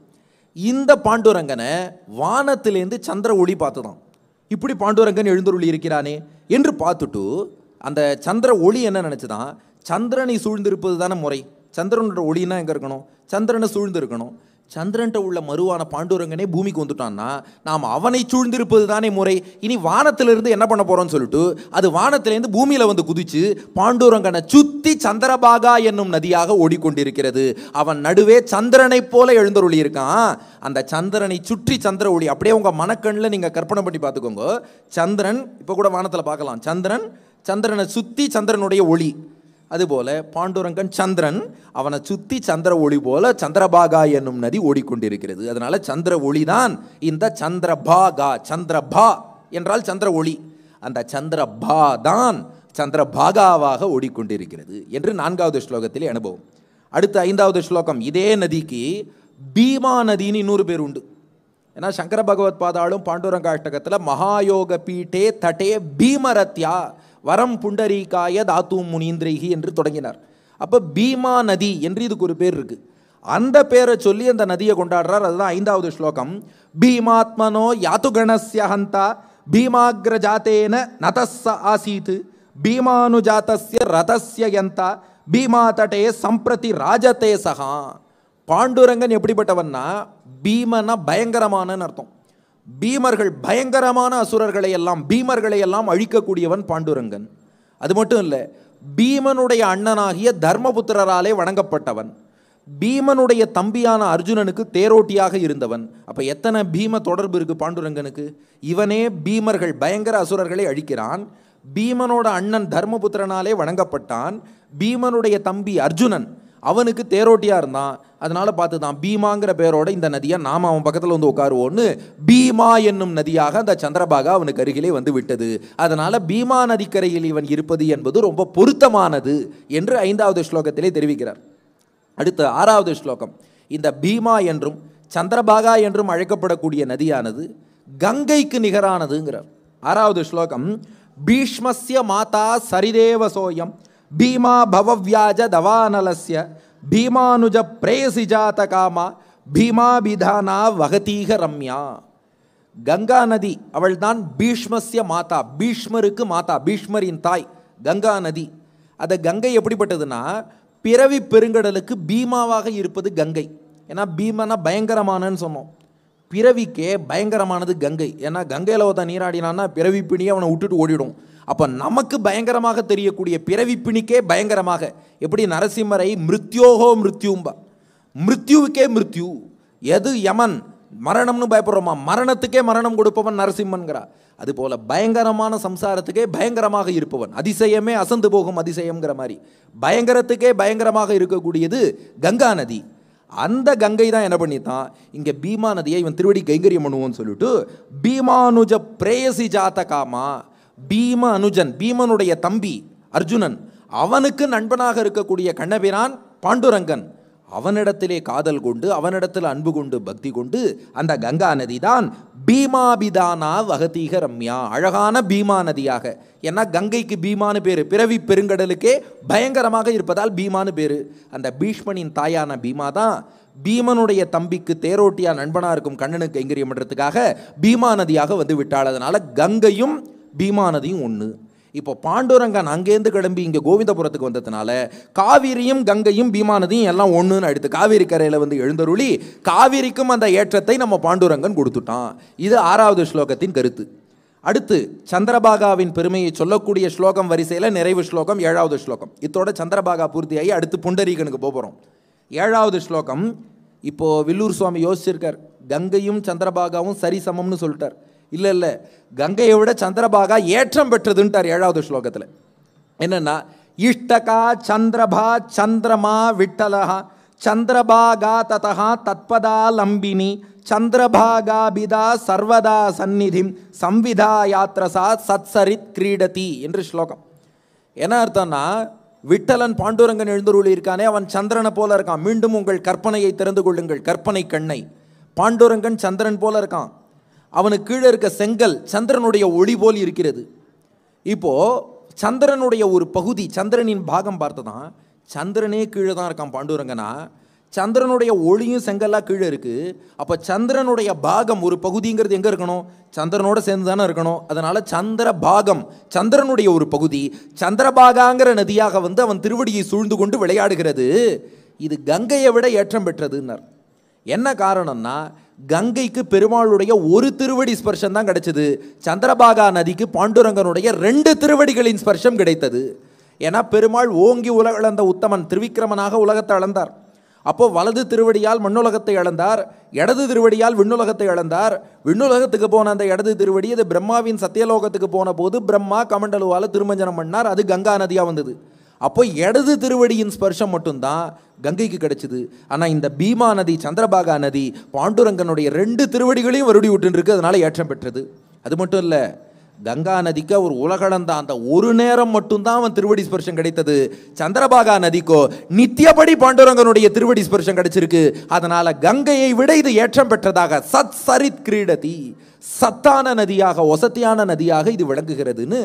இந்த பாண்டுரங்கனை வானத்திலேருந்து சந்திர ஒளி பார்த்துதான். இப்படி பாண்டுரங்கன் எழுந்தருளி இருக்கிறானே என்று பார்த்துட்டு அந்த சந்திர ஒளி என்ன நினச்சிதான்? சந்திரனை சூழ்ந்திருப்பது தானே முறை. சந்திரனோட ஒளினா எங்கே இருக்கணும்? சந்திரனை சூழ்ந்து இருக்கணும் சந்திரன்ட்ட உள்ள மருவான பாண்டுரங்கனே பூமிக்கு வந்துட்டான்னா நாம் அவனை சூழ்ந்திருப்பது தானே முறை. இனி வானத்திலிருந்து என்ன பண்ண போகிறோம்னு சொல்லிட்டு அது வானத்திலேருந்து பூமியில் வந்து குதிச்சு பாண்டுரங்கனை சுத்தி சந்திரபாகா என்னும் நதியாக ஓடிக்கொண்டிருக்கிறது. அவன் நடுவே சந்திரனைப் போல எழுந்தருளி இருக்கான் அந்த சந்திரனை சுற்றி சந்திர ஒளி அப்படியே உங்கள் மனக்கண்ணில் நீங்கள் கற்பனை பண்ணி பார்த்துக்கோங்க. சந்திரன் இப்போ கூட வானத்தில் பார்க்கலாம். சந்திரன் சந்திரனை சுத்தி சந்திரனுடைய ஒளி. அதுபோல பாண்டுரங்கன் சந்திரன் அவனை சுற்றி சந்திர ஒளி போல சந்திரபாகா என்னும் நதி ஓடிக்கொண்டிருக்கிறது. அதனால சந்திர ஒளி தான் இந்த சந்திரபாகா சந்திரபா என்றால் சந்திர ஒளி. அந்த சந்திரபா தான் சந்திரபாகாவாக ஓடிக்கொண்டிருக்கிறது என்று நான்காவது ஸ்லோகத்திலே அனுபவம். அடுத்த ஐந்தாவது ஸ்லோகம் இதே நதிக்கு பீமா நதின்னு இன்னொரு பேர் உண்டு. ஏன்னா சங்கர பகவத் பாதாளும் பாண்டுரங்காஷ்டகத்தில் மகாயோக பீட்டே தட்டே பீமரத்யா வரம் புண்டரீகாய தாத்து முனீந்திரைகி என்று தொடங்கினார். அப்போ பீமா நதி என்று இதுக்கு ஒரு பேர் இருக்கு. அந்த பேரை சொல்லி அந்த நதியை கொண்டாடுறார். அதுதான் ஐந்தாவது ஸ்லோகம். பீமாத்மனோ யாத்துகணஸ்ய ஹந்தா பீமாக்ர ஜாத்தேன நதஸ்ஸ ஆசீத் பீமானுஜாத்தஸ்ய ரதஸ்ய யந்தா பீமா தட்டே சம்பிரதி ராஜதே சகா பாண்டுரங்கன் எப்படிப்பட்டவன்னா பீமனா பயங்கரமானன்னு அர்த்தம். பீமர்கள் பயங்கரமான அசுரர்களை எல்லாம் பீமர்களை எல்லாம் அழிக்கக்கூடியவன் பாண்டுரங்கன். அது மட்டும் இல்லை பீமனுடைய அண்ணனாகிய தர்மபுத்திரராலே வணங்கப்பட்டவன். பீமனுடைய தம்பியான அர்ஜுனனுக்கு தேரோட்டியாக இருந்தவன். அப்போ எத்தனை பீம தொடர்பு இருக்கு பாண்டுரங்கனுக்கு? இவனே பீமர்கள் பயங்கர அசுரர்களை அழிக்கிறான். பீமனோட அண்ணன் தர்மபுத்திரனாலே வணங்கப்பட்டான். பீமனுடைய தம்பி அர்ஜுனன் அவனுக்கு தேரோட்டியாக இருந்தான். அதனால் பார்த்து தான் பீமாங்கிற பேரோட இந்த நதியை நாம் அவன் பக்கத்தில் வந்து உட்காருவோன்னு பீமா என்னும் நதியாக அந்த சந்திரபாகா அவனுக்கு அருகிலே வந்து விட்டது. அதனால் பீமா நதிக்கரையில் இவன் இருப்பது என்பது ரொம்ப பொருத்தமானது என்று ஐந்தாவது ஸ்லோகத்திலே தெரிவிக்கிறார். அடுத்த ஆறாவது ஸ்லோகம். இந்த பீமா என்றும் சந்திரபாகா என்றும் அழைக்கப்படக்கூடிய நதியானது கங்கைக்கு நிகரானதுங்கிறார். ஆறாவது ஸ்லோகம். பீஷ்மஸ்ய மாதா சரிதேவ சோயம் பீமா பவவ்யாஜ தவானலஸ்ய பீமானுஜ பிரேயசி ஜாத காமா பீமாபிதானா வகதீக ரம்யா கங்கா நதி அவள்தான் பீஷ்மஸ்ய மாதா பீஷ்மருக்கு மாதா பீஷ்மரின் தாய் கங்கா நதி அந்த கங்கை எப்படிப்பட்டதுன்னா பிறவி பெருங்கடலுக்கு பீமாவாக இருப்பது கங்கை। ஏன்னா பீமனா பயங்கரமானன்னு சொன்னோம். பிறவிக்கே பயங்கரமானது கங்கை. ஏன்னா கங்கையில் ஒருத்தன் நீராடினான்னா பிறவி பிணியை அவனை விட்டுட்டு ஓடிடும். அப்போ நமக்கு பயங்கரமாக தெரியக்கூடிய பிறவி பிணிக்கே பயங்கரமாக. எப்படி? நரசிம்மரை மிருத்யோகோ மிருத்யூம்பா. மிருத்யுவுக்கே மிருத்யு. எது? யமன். மரணம்னு பயப்படுறோமா? மரணத்துக்கே மரணம் கொடுப்பவன் நரசிம்மன்கிறா. அதுபோல பயங்கரமான சம்சாரத்துக்கே பயங்கரமாக இருப்பவன். அதிசயமே அசந்து போகும் அதிசயம்ங்கிற மாதிரி. பயங்கரத்துக்கே பயங்கரமாக இருக்கக்கூடியது கங்கா நதி. அந்த கங்கை தான் என்ன பண்ணித்தான்? இங்கே பீமா நதியை இவன் திருவடி கைங்கரியம் பண்ணுவோன்னு சொல்லிட்டு பீமானுஜ பிரேயசி ஜாத்த காமா பீம அனுஜன் பீமனுடைய தம்பி அர்ஜுனன். அவனுக்கு நண்பனாக இருக்கக்கூடிய கண்ணபிரான் பாண்டுரங்கன். அவனிடத்திலே காதல் கொண்டு அவனிடத்தில் அன்பு கொண்டு பக்தி கொண்டு அந்த கங்கா நதி தான் பீமாபிதானா வகதீக ரம்யா. அழகான பீமா நதியாக. ஏன்னா கங்கைக்கு பீமானு பேர். பிறவி பெருங்கடலுக்கே பயங்கரமாக இருப்பதால் பீமானு பேர். அந்த பீஷ்மனின் தாயான பீமா தான் பீமனுடைய தம்பிக்கு தேரோட்டியா நண்பனாக இருக்கும் கண்ணனுக்கு கைங்கரியம் பண்ணுறதுக்காக பீமா நதியாக வந்து விட்டாள். அதனால் கங்கையும் பீமா நதியும் ஒன்று இப்போ பாண்டுரங்கன் அங்கேருந்து கிளம்பி இங்கே கோவிந்தபுரத்துக்கு வந்ததுனால காவிரியும் கங்கையும் பீமா நதியும் எல்லாம் ஒன்றுன்னு அடுத்து காவிரி கரையில் வந்து எழுந்தருளி காவிரிக்கும் அந்த ஏற்றத்தை நம்ம பாண்டுரங்கன் கொடுத்துட்டான். இது ஆறாவது ஸ்லோகத்தின் கருத்து. அடுத்து சந்திரபாகாவின் பெருமையை சொல்லக்கூடிய ஸ்லோகம் வரிசையில் நிறைவு ஸ்லோகம் ஏழாவது ஸ்லோகம். இதோட சந்திரபாகா பூர்த்தியாகி அடுத்து புண்டரீகனுக்கு போகிறோம் ஏழாவது ஸ்லோகம் இப்போது வில்லூர் சுவாமி யோசிச்சிருக்கார். கங்கையும் சந்திரபாகாவும் சரி சமம்னு சொல்லிட்டார். இல்லை இல்லை. கங்கையை விட சந்திரபாகா ஏற்றம் பெற்றதுன்ட்டார் ஏழாவது ஸ்லோகத்தில். என்னன்னா இஷ்டகா சந்திரபா சந்திரமா விட்டலஹா சந்திரபாகா ததா தத்பதா லம்பினி சந்திரபாகாபிதா சர்வதா சந்நிதிம் சம்விதா யாத்ரசா சத்சரித் கிரீடதி என்று ஸ்லோகம். என்ன அர்த்தம்னா விட்டலன் பாண்டுரங்கன் எழுந்தருளி இருக்கானே அவன் சந்திரனை போல இருக்கான். மீண்டும் உங்கள் கற்பனையை திறந்து கொள்ளுங்கள். கற்பனை கண்ணை. பாண்டுரங்கன் சந்திரன் போல இருக்கான். அவனுக்கு கீழே இருக்க செங்கல் சந்திரனுடைய ஒளி போல் இருக்கிறது. இப்போ சந்திரனுடைய ஒரு பகுதி சந்திரனின் பாகம் பார்த்ததான் சந்திரனே கீழே தான் இருக்கான் பாண்டுரங்கனா. சந்திரனுடைய ஒளியும் செங்கல்லாக கீழே இருக்குது அப்போ சந்திரனுடைய பாகம் ஒரு பகுதிங்கிறது எங்கே இருக்கணும்? சந்திரனோட சேர்ந்து தானே இருக்கணும். அதனால் சந்திர பாகம் சந்திரனுடைய ஒரு பகுதி சந்திரபாகாங்கிற நதியாக வந்து அவன் திருவடியை சூழ்ந்து கொண்டு விளையாடுகிறது. இது கங்கையை விட ஏற்றம் பெற்றதுன்னார். என்ன காரணம்னா கங்கைக்கு பெருமாளுடைய ஒரு திருவடி ஸ்பர்ஷம் தான் கிடைச்சது. சந்திரபாகா நதிக்கு பாண்டுரங்கனுடைய ரெண்டு திருவடிகளின் ஸ்பர்ஷம் கிடைத்தது. ஏன்னா பெருமாள் ஓங்கி உலக இழந்த உத்தமன் திருவிக்கிரமனாக உலகத்தை அளந்தார். அப்போ வலது திருவடியால் மண்ணுலகத்தை அளந்தார் இடது திருவடியால் விண்ணுலகத்தை அளந்தார். விண்ணுலகத்துக்கு போன அந்த இடது திருவடி அது பிரம்மாவின் சத்தியலோகத்துக்கு போன போது பிரம்மா கமண்டலுவால் திருமஞ்சனம் பண்ணார் அது கங்கா நதியாக வந்தது. அப்போ இடது திருவடியின் ஸ்பர்ஷம் மட்டும்தான் கங்கைக்கு கிடைச்சிது. ஆனால் இந்த பீமா நதி சந்திரபாகா நதி பாண்டுரங்கனுடைய ரெண்டு திருவடிகளையும் வருடி விட்டுருக்கு அதனால ஏற்றம் பெற்றது. அது மட்டும் இல்லை கங்கா நதிக்கு அவர் உலகளந்த அந்த ஒரு நேரம் மட்டும்தான் அவன் திருவடி ஸ்பர்ஷம் கிடைத்தது. சந்திரபாகா நதிக்கோ நித்தியபடி பாண்டுரங்கனுடைய திருவடி ஸ்பர்ஷம் கிடைச்சிருக்கு. அதனால கங்கையை விட இது ஏற்றம் பெற்றதாக சத் சரித் கிரீடதி சத்தான நதியாக ஒசத்தியான நதியாக இது விளங்குகிறதுன்னு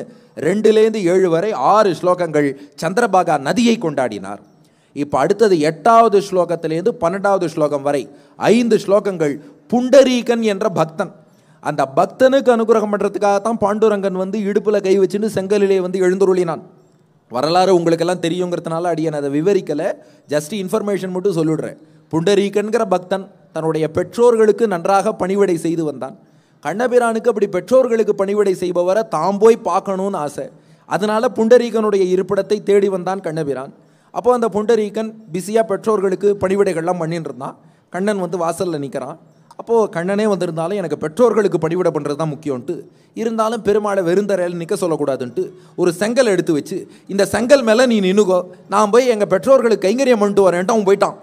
ரெண்டுலேருந்து ஏழு வரை ஆறு ஸ்லோகங்கள் சந்திரபாகா நதியை கொண்டாடினார். இப்போ அடுத்தது எட்டாவது ஸ்லோகத்திலேருந்து பன்னெண்டாவது ஸ்லோகம் வரை ஐந்து ஸ்லோகங்கள் புண்டரீகன் என்ற பக்தன் அந்த பக்தனுக்கு அனுகிரகம் பண்ணுறதுக்காகத்தான் பாண்டுரங்கன் வந்து இடுப்பில் கை வச்சுட்டு செங்கலிலே வந்து எழுந்துருளினான். வரலாறு உங்களுக்கெல்லாம் தெரியுங்கிறதுனால அடியன் அதை விவரிக்கலை. ஜஸ்ட் இன்ஃபர்மேஷன் மட்டும் சொல்லிடுறேன். புண்டரீகன்கிற பக்தன் தன்னுடைய பெற்றோர்களுக்கு நன்றாக பணிவிடை செய்து வந்தான். கண்ணபிரானுக்கு அப்படி பெற்றோர்களுக்கு பணிவிடை செய்பவரை தாம் போய் பார்க்கணும்னு ஆசை. அதனால் புண்டரீகனுடைய இருப்பிடத்தை தேடி வந்தான் கண்ணபிரான். அப்போ அந்த புண்டரீகன் பிஸியாக பெற்றோர்களுக்கு பணிவிடைகள்லாம் பண்ணிட்டு இருந்தான். கண்ணன் வந்து வாசலில் நிற்கிறான் அப்போது கண்ணனே வந்திருந்தாலும் எனக்கு பெற்றோர்களுக்கு படிவிட பண்ணுறது தான் முக்கியம்ன்ட்டு. இருந்தாலும் பெருமாளை வெறுந்தரையில் நிற்க சொல்லக்கூடாதுன்ட்டு ஒரு செங்கல் எடுத்து வச்சு இந்த செங்கல் மேலே நீ நின்னுகோ நான் போய் எங்கள் பெற்றோர்களுக்கு கைங்கரியம் பண்ணிட்டு வரேன்ட்டு அவன் போயிட்டான்.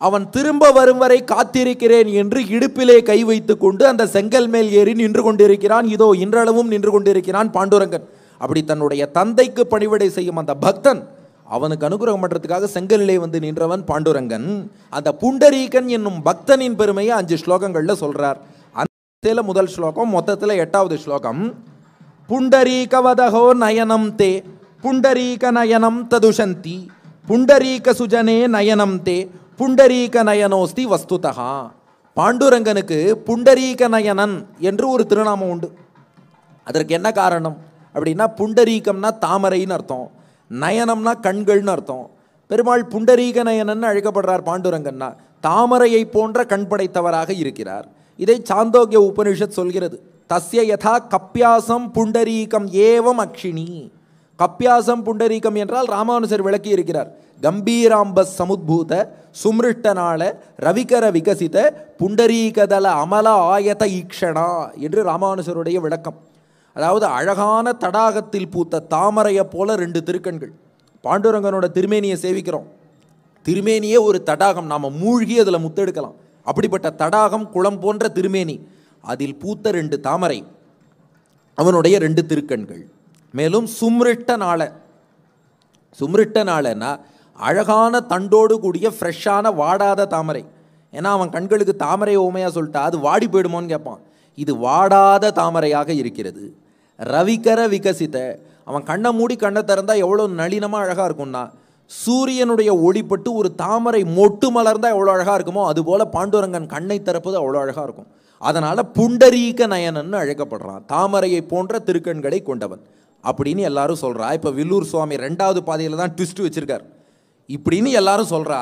அவன் திரும்ப வரும் வரை காத்திருக்கிறேன் என்று இடுப்பிலே கை வைத்து கொண்டு அந்த செங்கல் மேல் ஏறி நின்று கொண்டிருக்கிறான். இதோ இன்றளவும் நின்று கொண்டிருக்கிறான் பாண்டுரங்கன். அப்படி தன்னுடைய தந்தைக்கு பணிவிடை செய்யும் அந்த பக்தன் அவனுக்கு அனுகிரகம் பண்ணுறதுக்காக செங்கலிலே வந்து நின்றவன் பாண்டுரங்கன். அந்த புண்டரீகன் என்னும் பக்தனின் பெருமையை அஞ்சு ஸ்லோகங்களில் சொல்கிறார் அந்த முதல் ஸ்லோகம் மொத்தத்தில் எட்டாவது ஸ்லோகம். புண்டரீகவதகோ நயனம் தே புண்டரீக நயனம் ததுஷந்தி புண்டரீக சுஜனே நயனம் தே புண்டரீக நயனோஸ்தி வஸ்துதகா. பாண்டுரங்கனுக்கு புண்டரீக நயனன் என்று ஒரு திருநாமம் உண்டு. அதற்கு என்ன காரணம்? அப்படின்னா புண்டரீகம்னா தாமரைன்னு அர்த்தம். நயனம்னா கண்கள்னு அர்த்தம். பெருமாள் புண்டரீக நயனன் அழைக்கப்படுறார் பாண்டுரங்கன்னா. தாமரையை போன்ற கண் படைத்தவராக இருக்கிறார். இதை சாந்தோக்கிய உபனிஷத் சொல்கிறது. தஸ்ய யதா கப்பியாசம் புண்டரீகம் ஏவம் அக்ஷினி கப்பியாசம் புண்டரீகம் என்றால் ராமானுஜர் விளக்கி இருக்கிறார் கம்பீராம்ப சமுத்பூத சுமிருஷ்டனால ரவிகர விகசித புண்டரீகதல அமல ஆயத ஈக்ஷணா என்று ராமானுசருடைய விளக்கம். அதாவது அழகான தடாகத்தில் பூத்த தாமரையை போல ரெண்டு திருக்கண்கள். பாண்டுரங்கனோட திருமேனியை சேவிக்கிறோம். திருமேனியே ஒரு தடாகம். நாம் மூழ்கி அதில் முத்தெடுக்கலாம். அப்படிப்பட்ட தடாகம் குளம் போன்ற திருமேனி. அதில் பூத்த ரெண்டு தாமரை. அவனுடைய ரெண்டு திருக்கண்கள். மேலும் சும்ரிட்ட நாள. சும்ரிட்ட நாளன்னா அழகான தண்டோடு கூடிய ஃப்ரெஷ்ஷான வாடாத தாமரை. ஏன்னா அவன் கண்களுக்கு தாமரை ஓமையாக சொல்லிட்டா அது வாடி போயிடுமோன்னு கேட்பான் இது வாடாத தாமரையாக இருக்கிறது. ரவிகர விகசித்த அவன் கண்ணை மூடி கண்ணை திறந்தால் எவ்வளோ நளினமாக அழகாக இருக்கும்னா சூரியனுடைய ஒளிப்பட்டு ஒரு தாமரை மொட்டு மலர்ந்தால் எவ்வளோ அழகாக இருக்குமோ அதுபோல் பாண்டுரங்கன் கண்ணை திறப்பது அவ்வளோ அழகாக இருக்கும். அதனால் புண்டரீக நயனன்னு அழைக்கப்படுறான். தாமரையை போன்ற திருக்கண்களை கொண்டவன். அப்படின்னு எல்லாரும் சொல்கிறா இப்போ வில்லூர் சுவாமி ரெண்டாவது பாதையில் தான் ட்விஸ்ட் வச்சிருக்கார். இப்படின்னு எல்லாரும் சொல்கிறா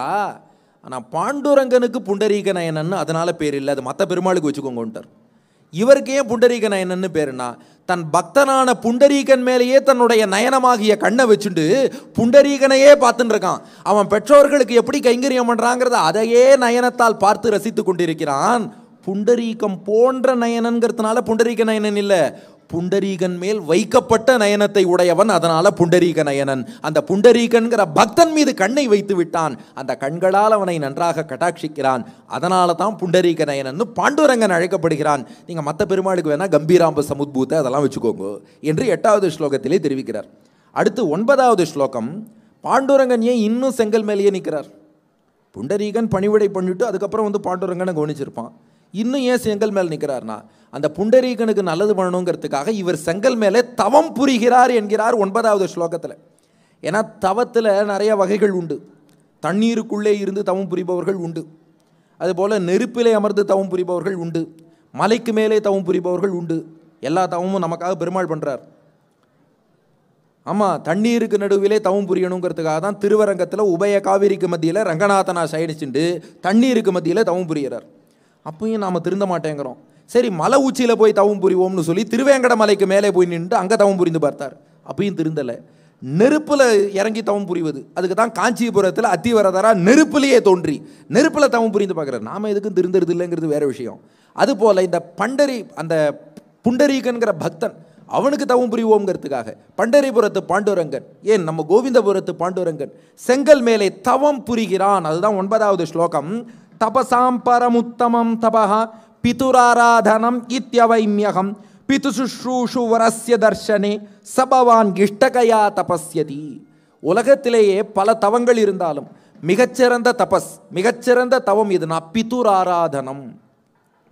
ஆனால் பாண்டுரங்கனுக்கு புண்டரீக நயனன்னு அதனால் பேர் இல்லை. அது மற்ற பெருமாளுக்கு வச்சுக்கோங்கன்ட்டார். இவருக்கு ஏன் புண்டரீக நயனன்னு பேருன்னா தன் பக்தனான புண்டரீகன் மேலேயே தன்னுடைய நயனமாகிய கண்ணை வச்சுண்டு புண்டரீகனையே பார்த்துட்டு இருக்கான் அவன் பெற்றோர்களுக்கு எப்படி கைங்கரியம் பண்ணுறாங்கிறத அதையே நயனத்தால் பார்த்து ரசித்து கொண்டிருக்கிறான். புண்டரீகம் போன்ற நயனங்கிறதுனால புண்டரீக நயனன் இல்லை. புண்டரீகன் மேல் வைக்கப்பட்ட நயனத்தை உடையவன் அதனால புண்டரீக நயனன். அந்த புண்டரீகன்கிற பக்தன் மீது கண்ணை வைத்து விட்டான். அந்த கண்களால் அவனை நன்றாக கட்டாட்சிக்கிறான். அதனால தான் புண்டரீக நயனன்னு பாண்டுரங்கன் அழைக்கப்படுகிறான். நீங்க மற்ற பெருமாளுக்கு வேணா கம்பீராம்ப சமுத்பூத்தை அதெல்லாம் வச்சுக்கோங்க என்று எட்டாவது ஸ்லோகத்திலே தெரிவிக்கிறார். அடுத்து ஒன்பதாவது ஸ்லோகம் பாண்டுரங்கன் ஏன் இன்னும் செங்கல் மேலேயே நிற்கிறார்? புண்டரீகன் பணிவிடை பண்ணிட்டு அதுக்கப்புறம் வந்து பாண்டுரங்கனை கவனிச்சிருப்பான். இன்னும் ஏன் செங்கல் மேல் நிற்கிறார்னா அந்த புண்டரீகனுக்கு நல்லது பண்ணணுங்கிறதுக்காக இவர் செங்கல் மேலே தவம் புரிகிறார் என்கிறார் ஒன்பதாவது ஸ்லோகத்தில். ஏன்னா தவத்தில் நிறைய வகைகள் உண்டு. தண்ணீருக்குள்ளே இருந்து தவம் புரிபவர்கள் உண்டு. அதுபோல் நெருப்பிலே அமர்ந்து தவம் புரிபவர்கள் உண்டு. மலைக்கு மேலே தவம் புரிபவர்கள் உண்டு. எல்லா தவமும் நமக்காக பெருமாள் பண்ணுறார் ஆமாம் தண்ணீருக்கு நடுவிலே தவம் புரியணுங்கிறதுக்காக தான் திருவரங்கத்தில் உபய காவிரிக்கு மத்தியில் ரங்கநாதனா சயனிச்சுண்டு தண்ணீருக்கு மத்தியில் தவம் புரிகிறார். அப்பயும் நாம் திருந்த மாட்டேங்கிறோம். சரி மலை உச்சியில் போய் தவம் புரிவோம்னு சொல்லி திருவேங்கட மலைக்கு மேலே போய் நின்று அங்கே தவம் புரிந்து பார்த்தார். அப்பயும் திருந்தலை. நெருப்பில் இறங்கி தவம் புரிவது. அதுக்கு தான் காஞ்சிபுரத்தில் அத்திவரதரா நெருப்புலேயே தோன்றி நெருப்பில் தவம் புரிந்து பார்க்குறாரு. நாம எதுக்கும் திருந்துறது இல்லைங்கிறது வேறு விஷயம். அதுபோல் இந்த பண்டரி அந்த புண்டரீகன்கிற பக்தன் அவனுக்கு தவம் புரிவோங்கிறதுக்காக பண்டரிபுரத்து பாண்டுரங்கன் ஏன் நம்ம கோவிந்தபுரத்து பாண்டுரங்கன் செங்கல் மேலே தவம் புரிகிறான். அதுதான் ஒன்பதாவது ஸ்லோகம். தபசாம் பரமுத்தமம் தபஹா பிதுராராதனம் இத்தியவைமியகம். பிதுசுஷ்ரூஷு வரஸ்ய தர்ஷனே சபவான் கிஷ்டகயா தபஸ்யதி. உலகத்திலேயே பல தவங்கள் இருந்தாலும் மிகச்சிறந்த தபஸ் மிகச்சிறந்த தவம் இதுனா பிதுராராதனம்.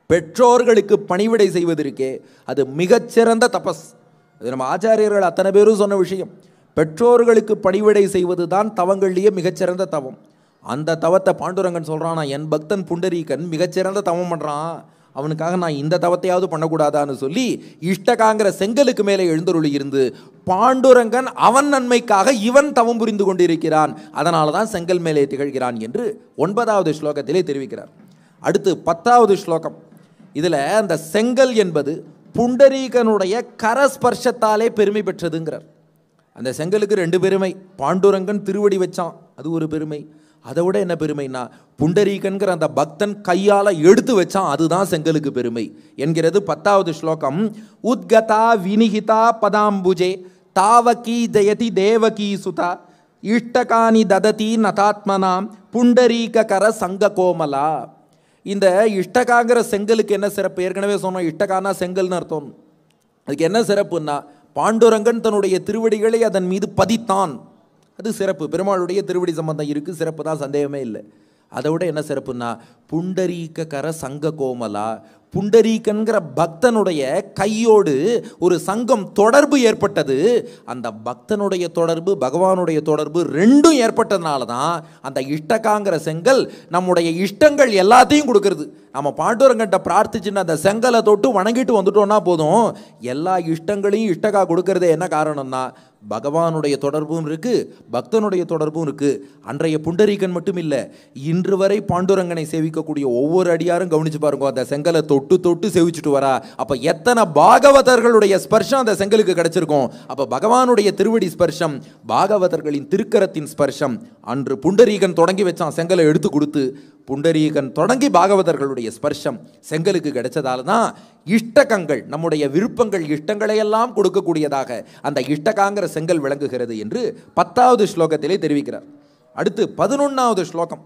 பெற்றோர்களுக்கு பணிவிடை செய்வதற்கே அது மிகச்சிறந்த தபஸ். அது நம்ம ஆச்சாரியர்கள் அத்தனை பேரும் சொன்ன விஷயம். பெற்றோர்களுக்கு பணிவிடை செய்வது தான் தவங்கள்லேயே மிகச்சிறந்த தவம். அந்த தவத்தை பாண்டுரங்கன் சொல்கிறான் நான் என் பக்தன் புண்டரீகன் மிகச்சிறந்த தவம் பண்ணுறான் அவனுக்காக நான் இந்த தவத்தையாவது பண்ணக்கூடாதான்னு சொல்லி இஷ்டகாங்கிற செங்கலுக்கு மேலே எழுந்தருளி இருந்து பாண்டுரங்கன் அவன் நன்மைக்காக இவன் தவம் புரிந்து கொண்டிருக்கிறான். அதனால தான் செங்கல் மேலே திகழ்கிறான் என்று ஒன்பதாவது ஸ்லோகத்திலே தெரிவிக்கிறார். அடுத்து பத்தாவது ஸ்லோகம். இதில் அந்த செங்கல் என்பது புண்டரீகனுடைய கரஸ்பர்ஷத்தாலே பெருமை பெற்றதுங்கிறார். அந்த செங்கலுக்கு ரெண்டு பெருமை பாண்டுரங்கன் திருவடி வச்சான் அது ஒரு பெருமை. அதை விட என்ன பெருமைனா புண்டரீகன்கிற அந்த பக்தன் கையால் எடுத்து வச்சான் அதுதான் செங்கலுக்கு பெருமை என்கிறது பத்தாவது ஸ்லோகம். உத்கதா வினிகிதா பதாம்புஜே தாவகி ஜெயதி தேவகி சுதா இஷ்டகானி தததி நதாத்மனாம் புண்டரீக கர சங்க கோமலா. இந்த இஷ்டகாங்கிற செங்கலுக்கு என்ன சிறப்பு? ஏற்கனவே சொன்னோம் இஷ்டகானா செங்கல்னு அர்த்தம். அதுக்கு என்ன சிறப்புன்னா பாண்டுரங்கன் தன்னுடைய திருவடிகளை அதன் மீது பதித்தான். அது சிறப்பு. பெருமாளுடைய திருவடி சம்பந்தம் இருக்குது சிறப்பு தான் சந்தேகமே இல்லை. அதை விட என்ன சிறப்புன்னா புண்டரீக கர சங்க கோமலா புண்டரீகன்கிற பக்தனுடைய கையோடு ஒரு சங்கம் தொடர்பு ஏற்பட்டது. அந்த பக்தனுடைய தொடர்பு பகவானுடைய தொடர்பு ரெண்டும் ஏற்பட்டதுனால தான் அந்த இஷ்டகாங்கிற செங்கல் நம்முடைய இஷ்டங்கள் எல்லாத்தையும் கொடுக்கறது. நம்ம பாண்டுரங்கிட்ட பிரார்த்திச்சுன்னு அந்த செங்கலை தொட்டு வணங்கிட்டு வந்துட்டோம்னா போதும். எல்லா இஷ்டங்களையும் இஷ்டகா கொடுக்கறதே என்ன காரணம்னா பகவானுடைய தொடர்பும் இருக்குது பக்தனுடைய தொடர்பும் இருக்குது அன்றைய புண்டரீகன் மட்டும் இல்லை இன்று வரை பாண்டுரங்கனை சேவிக்கக்கூடிய ஒவ்வொரு அடியாரும் கவனிச்சு பாருங்க அந்த செங்கலை தொட்டு தொட்டு தொட்டு செவிச்சுட்டு வரா. அப்போ எத்தனை பாகவதர்களுடைய ஸ்பர்ஷம் அந்த செங்கலுக்கு கிடைச்சிருக்கும்? அப்போ பகவானுடைய திருவடி ஸ்பர்ஷம் பாகவதர்களின் திருக்கரத்தின் ஸ்பர்ஷம். அன்று புண்டரீகன் தொடங்கி வச்சான் செங்கலை எடுத்து கொடுத்து. புண்டரீகன் தொடங்கி பாகவதர்களுடைய ஸ்பர்ஷம் செங்கலுக்கு கிடைச்சதால தான் இஷ்டகங்கள் நம்முடைய விருப்பங்கள் இஷ்டங்களையெல்லாம் கொடுக்கக்கூடியதாக அந்த இஷ்டகாங்கிற செங்கல் விளங்குகிறது என்று பத்தாவது ஸ்லோகத்திலே தெரிவிக்கிறார். அடுத்து பதினொன்றாவது ஸ்லோகம்.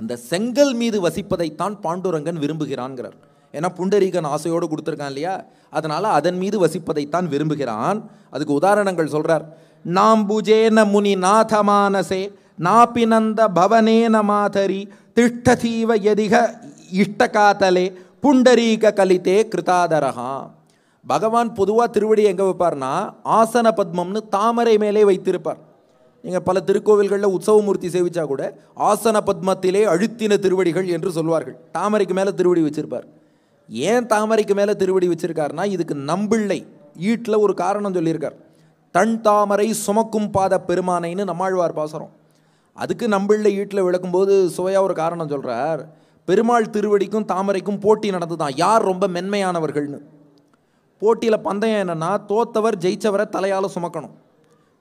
அந்த செங்கல் மீது வசிப்பதைத்தான் பாண்டுரங்கன் விரும்புகிறான்கிறார். ஏன்னா புண்டரீகன் ஆசையோடு கொடுத்துருக்கான் இல்லையா? அதனால் அதன் மீது வசிப்பதைத்தான் விரும்புகிறான். அதுக்கு உதாரணங்கள் சொல்றார். நாம்புஜேன முனி நாதமானசே நாபினந்த பவனேன மாதரி திஷ்டதீவ எதிக இஷ்டகாத்தலே புண்டரீக கலிதே கிருதாதரகா பகவான் பொதுவாக திருவடி எங்கே வைப்பார்னா ஆசன பத்மம்னு தாமரை மேலே வைத்திருப்பார். நீங்கள் பல திருக்கோவில்களில் உற்சவமூர்த்தி சேவிச்சா கூட ஆசன பத்மத்திலே அழுத்தின திருவடிகள் என்று சொல்வார்கள். தாமரைக்கு மேலே திருவடி வச்சிருப்பார். ஏன் தாமரைக்கு மேலே திருவடி வச்சிருக்காருனா இதுக்கு நம்பிள்ளை ஈட்டில் ஒரு காரணம் சொல்லியிருக்கார். தன் தாமரை சுமக்கும் பாத பெருமானைன்னு நம்மாழ்வார் பாசுறோம். அதுக்கு நம்பிள்ளை ஈட்டில் விளக்கும்போது சுவையாக ஒரு காரணம் சொல்கிறார் பெருமாள் திருவடிக்கும் தாமரைக்கும் போட்டி நடந்து தான் யார் ரொம்ப மென்மையானவர்கள்னு. போட்டியில் பந்தயம் என்னன்னா தோத்தவர் ஜெயிச்சவரை தலையால் சுமக்கணும்.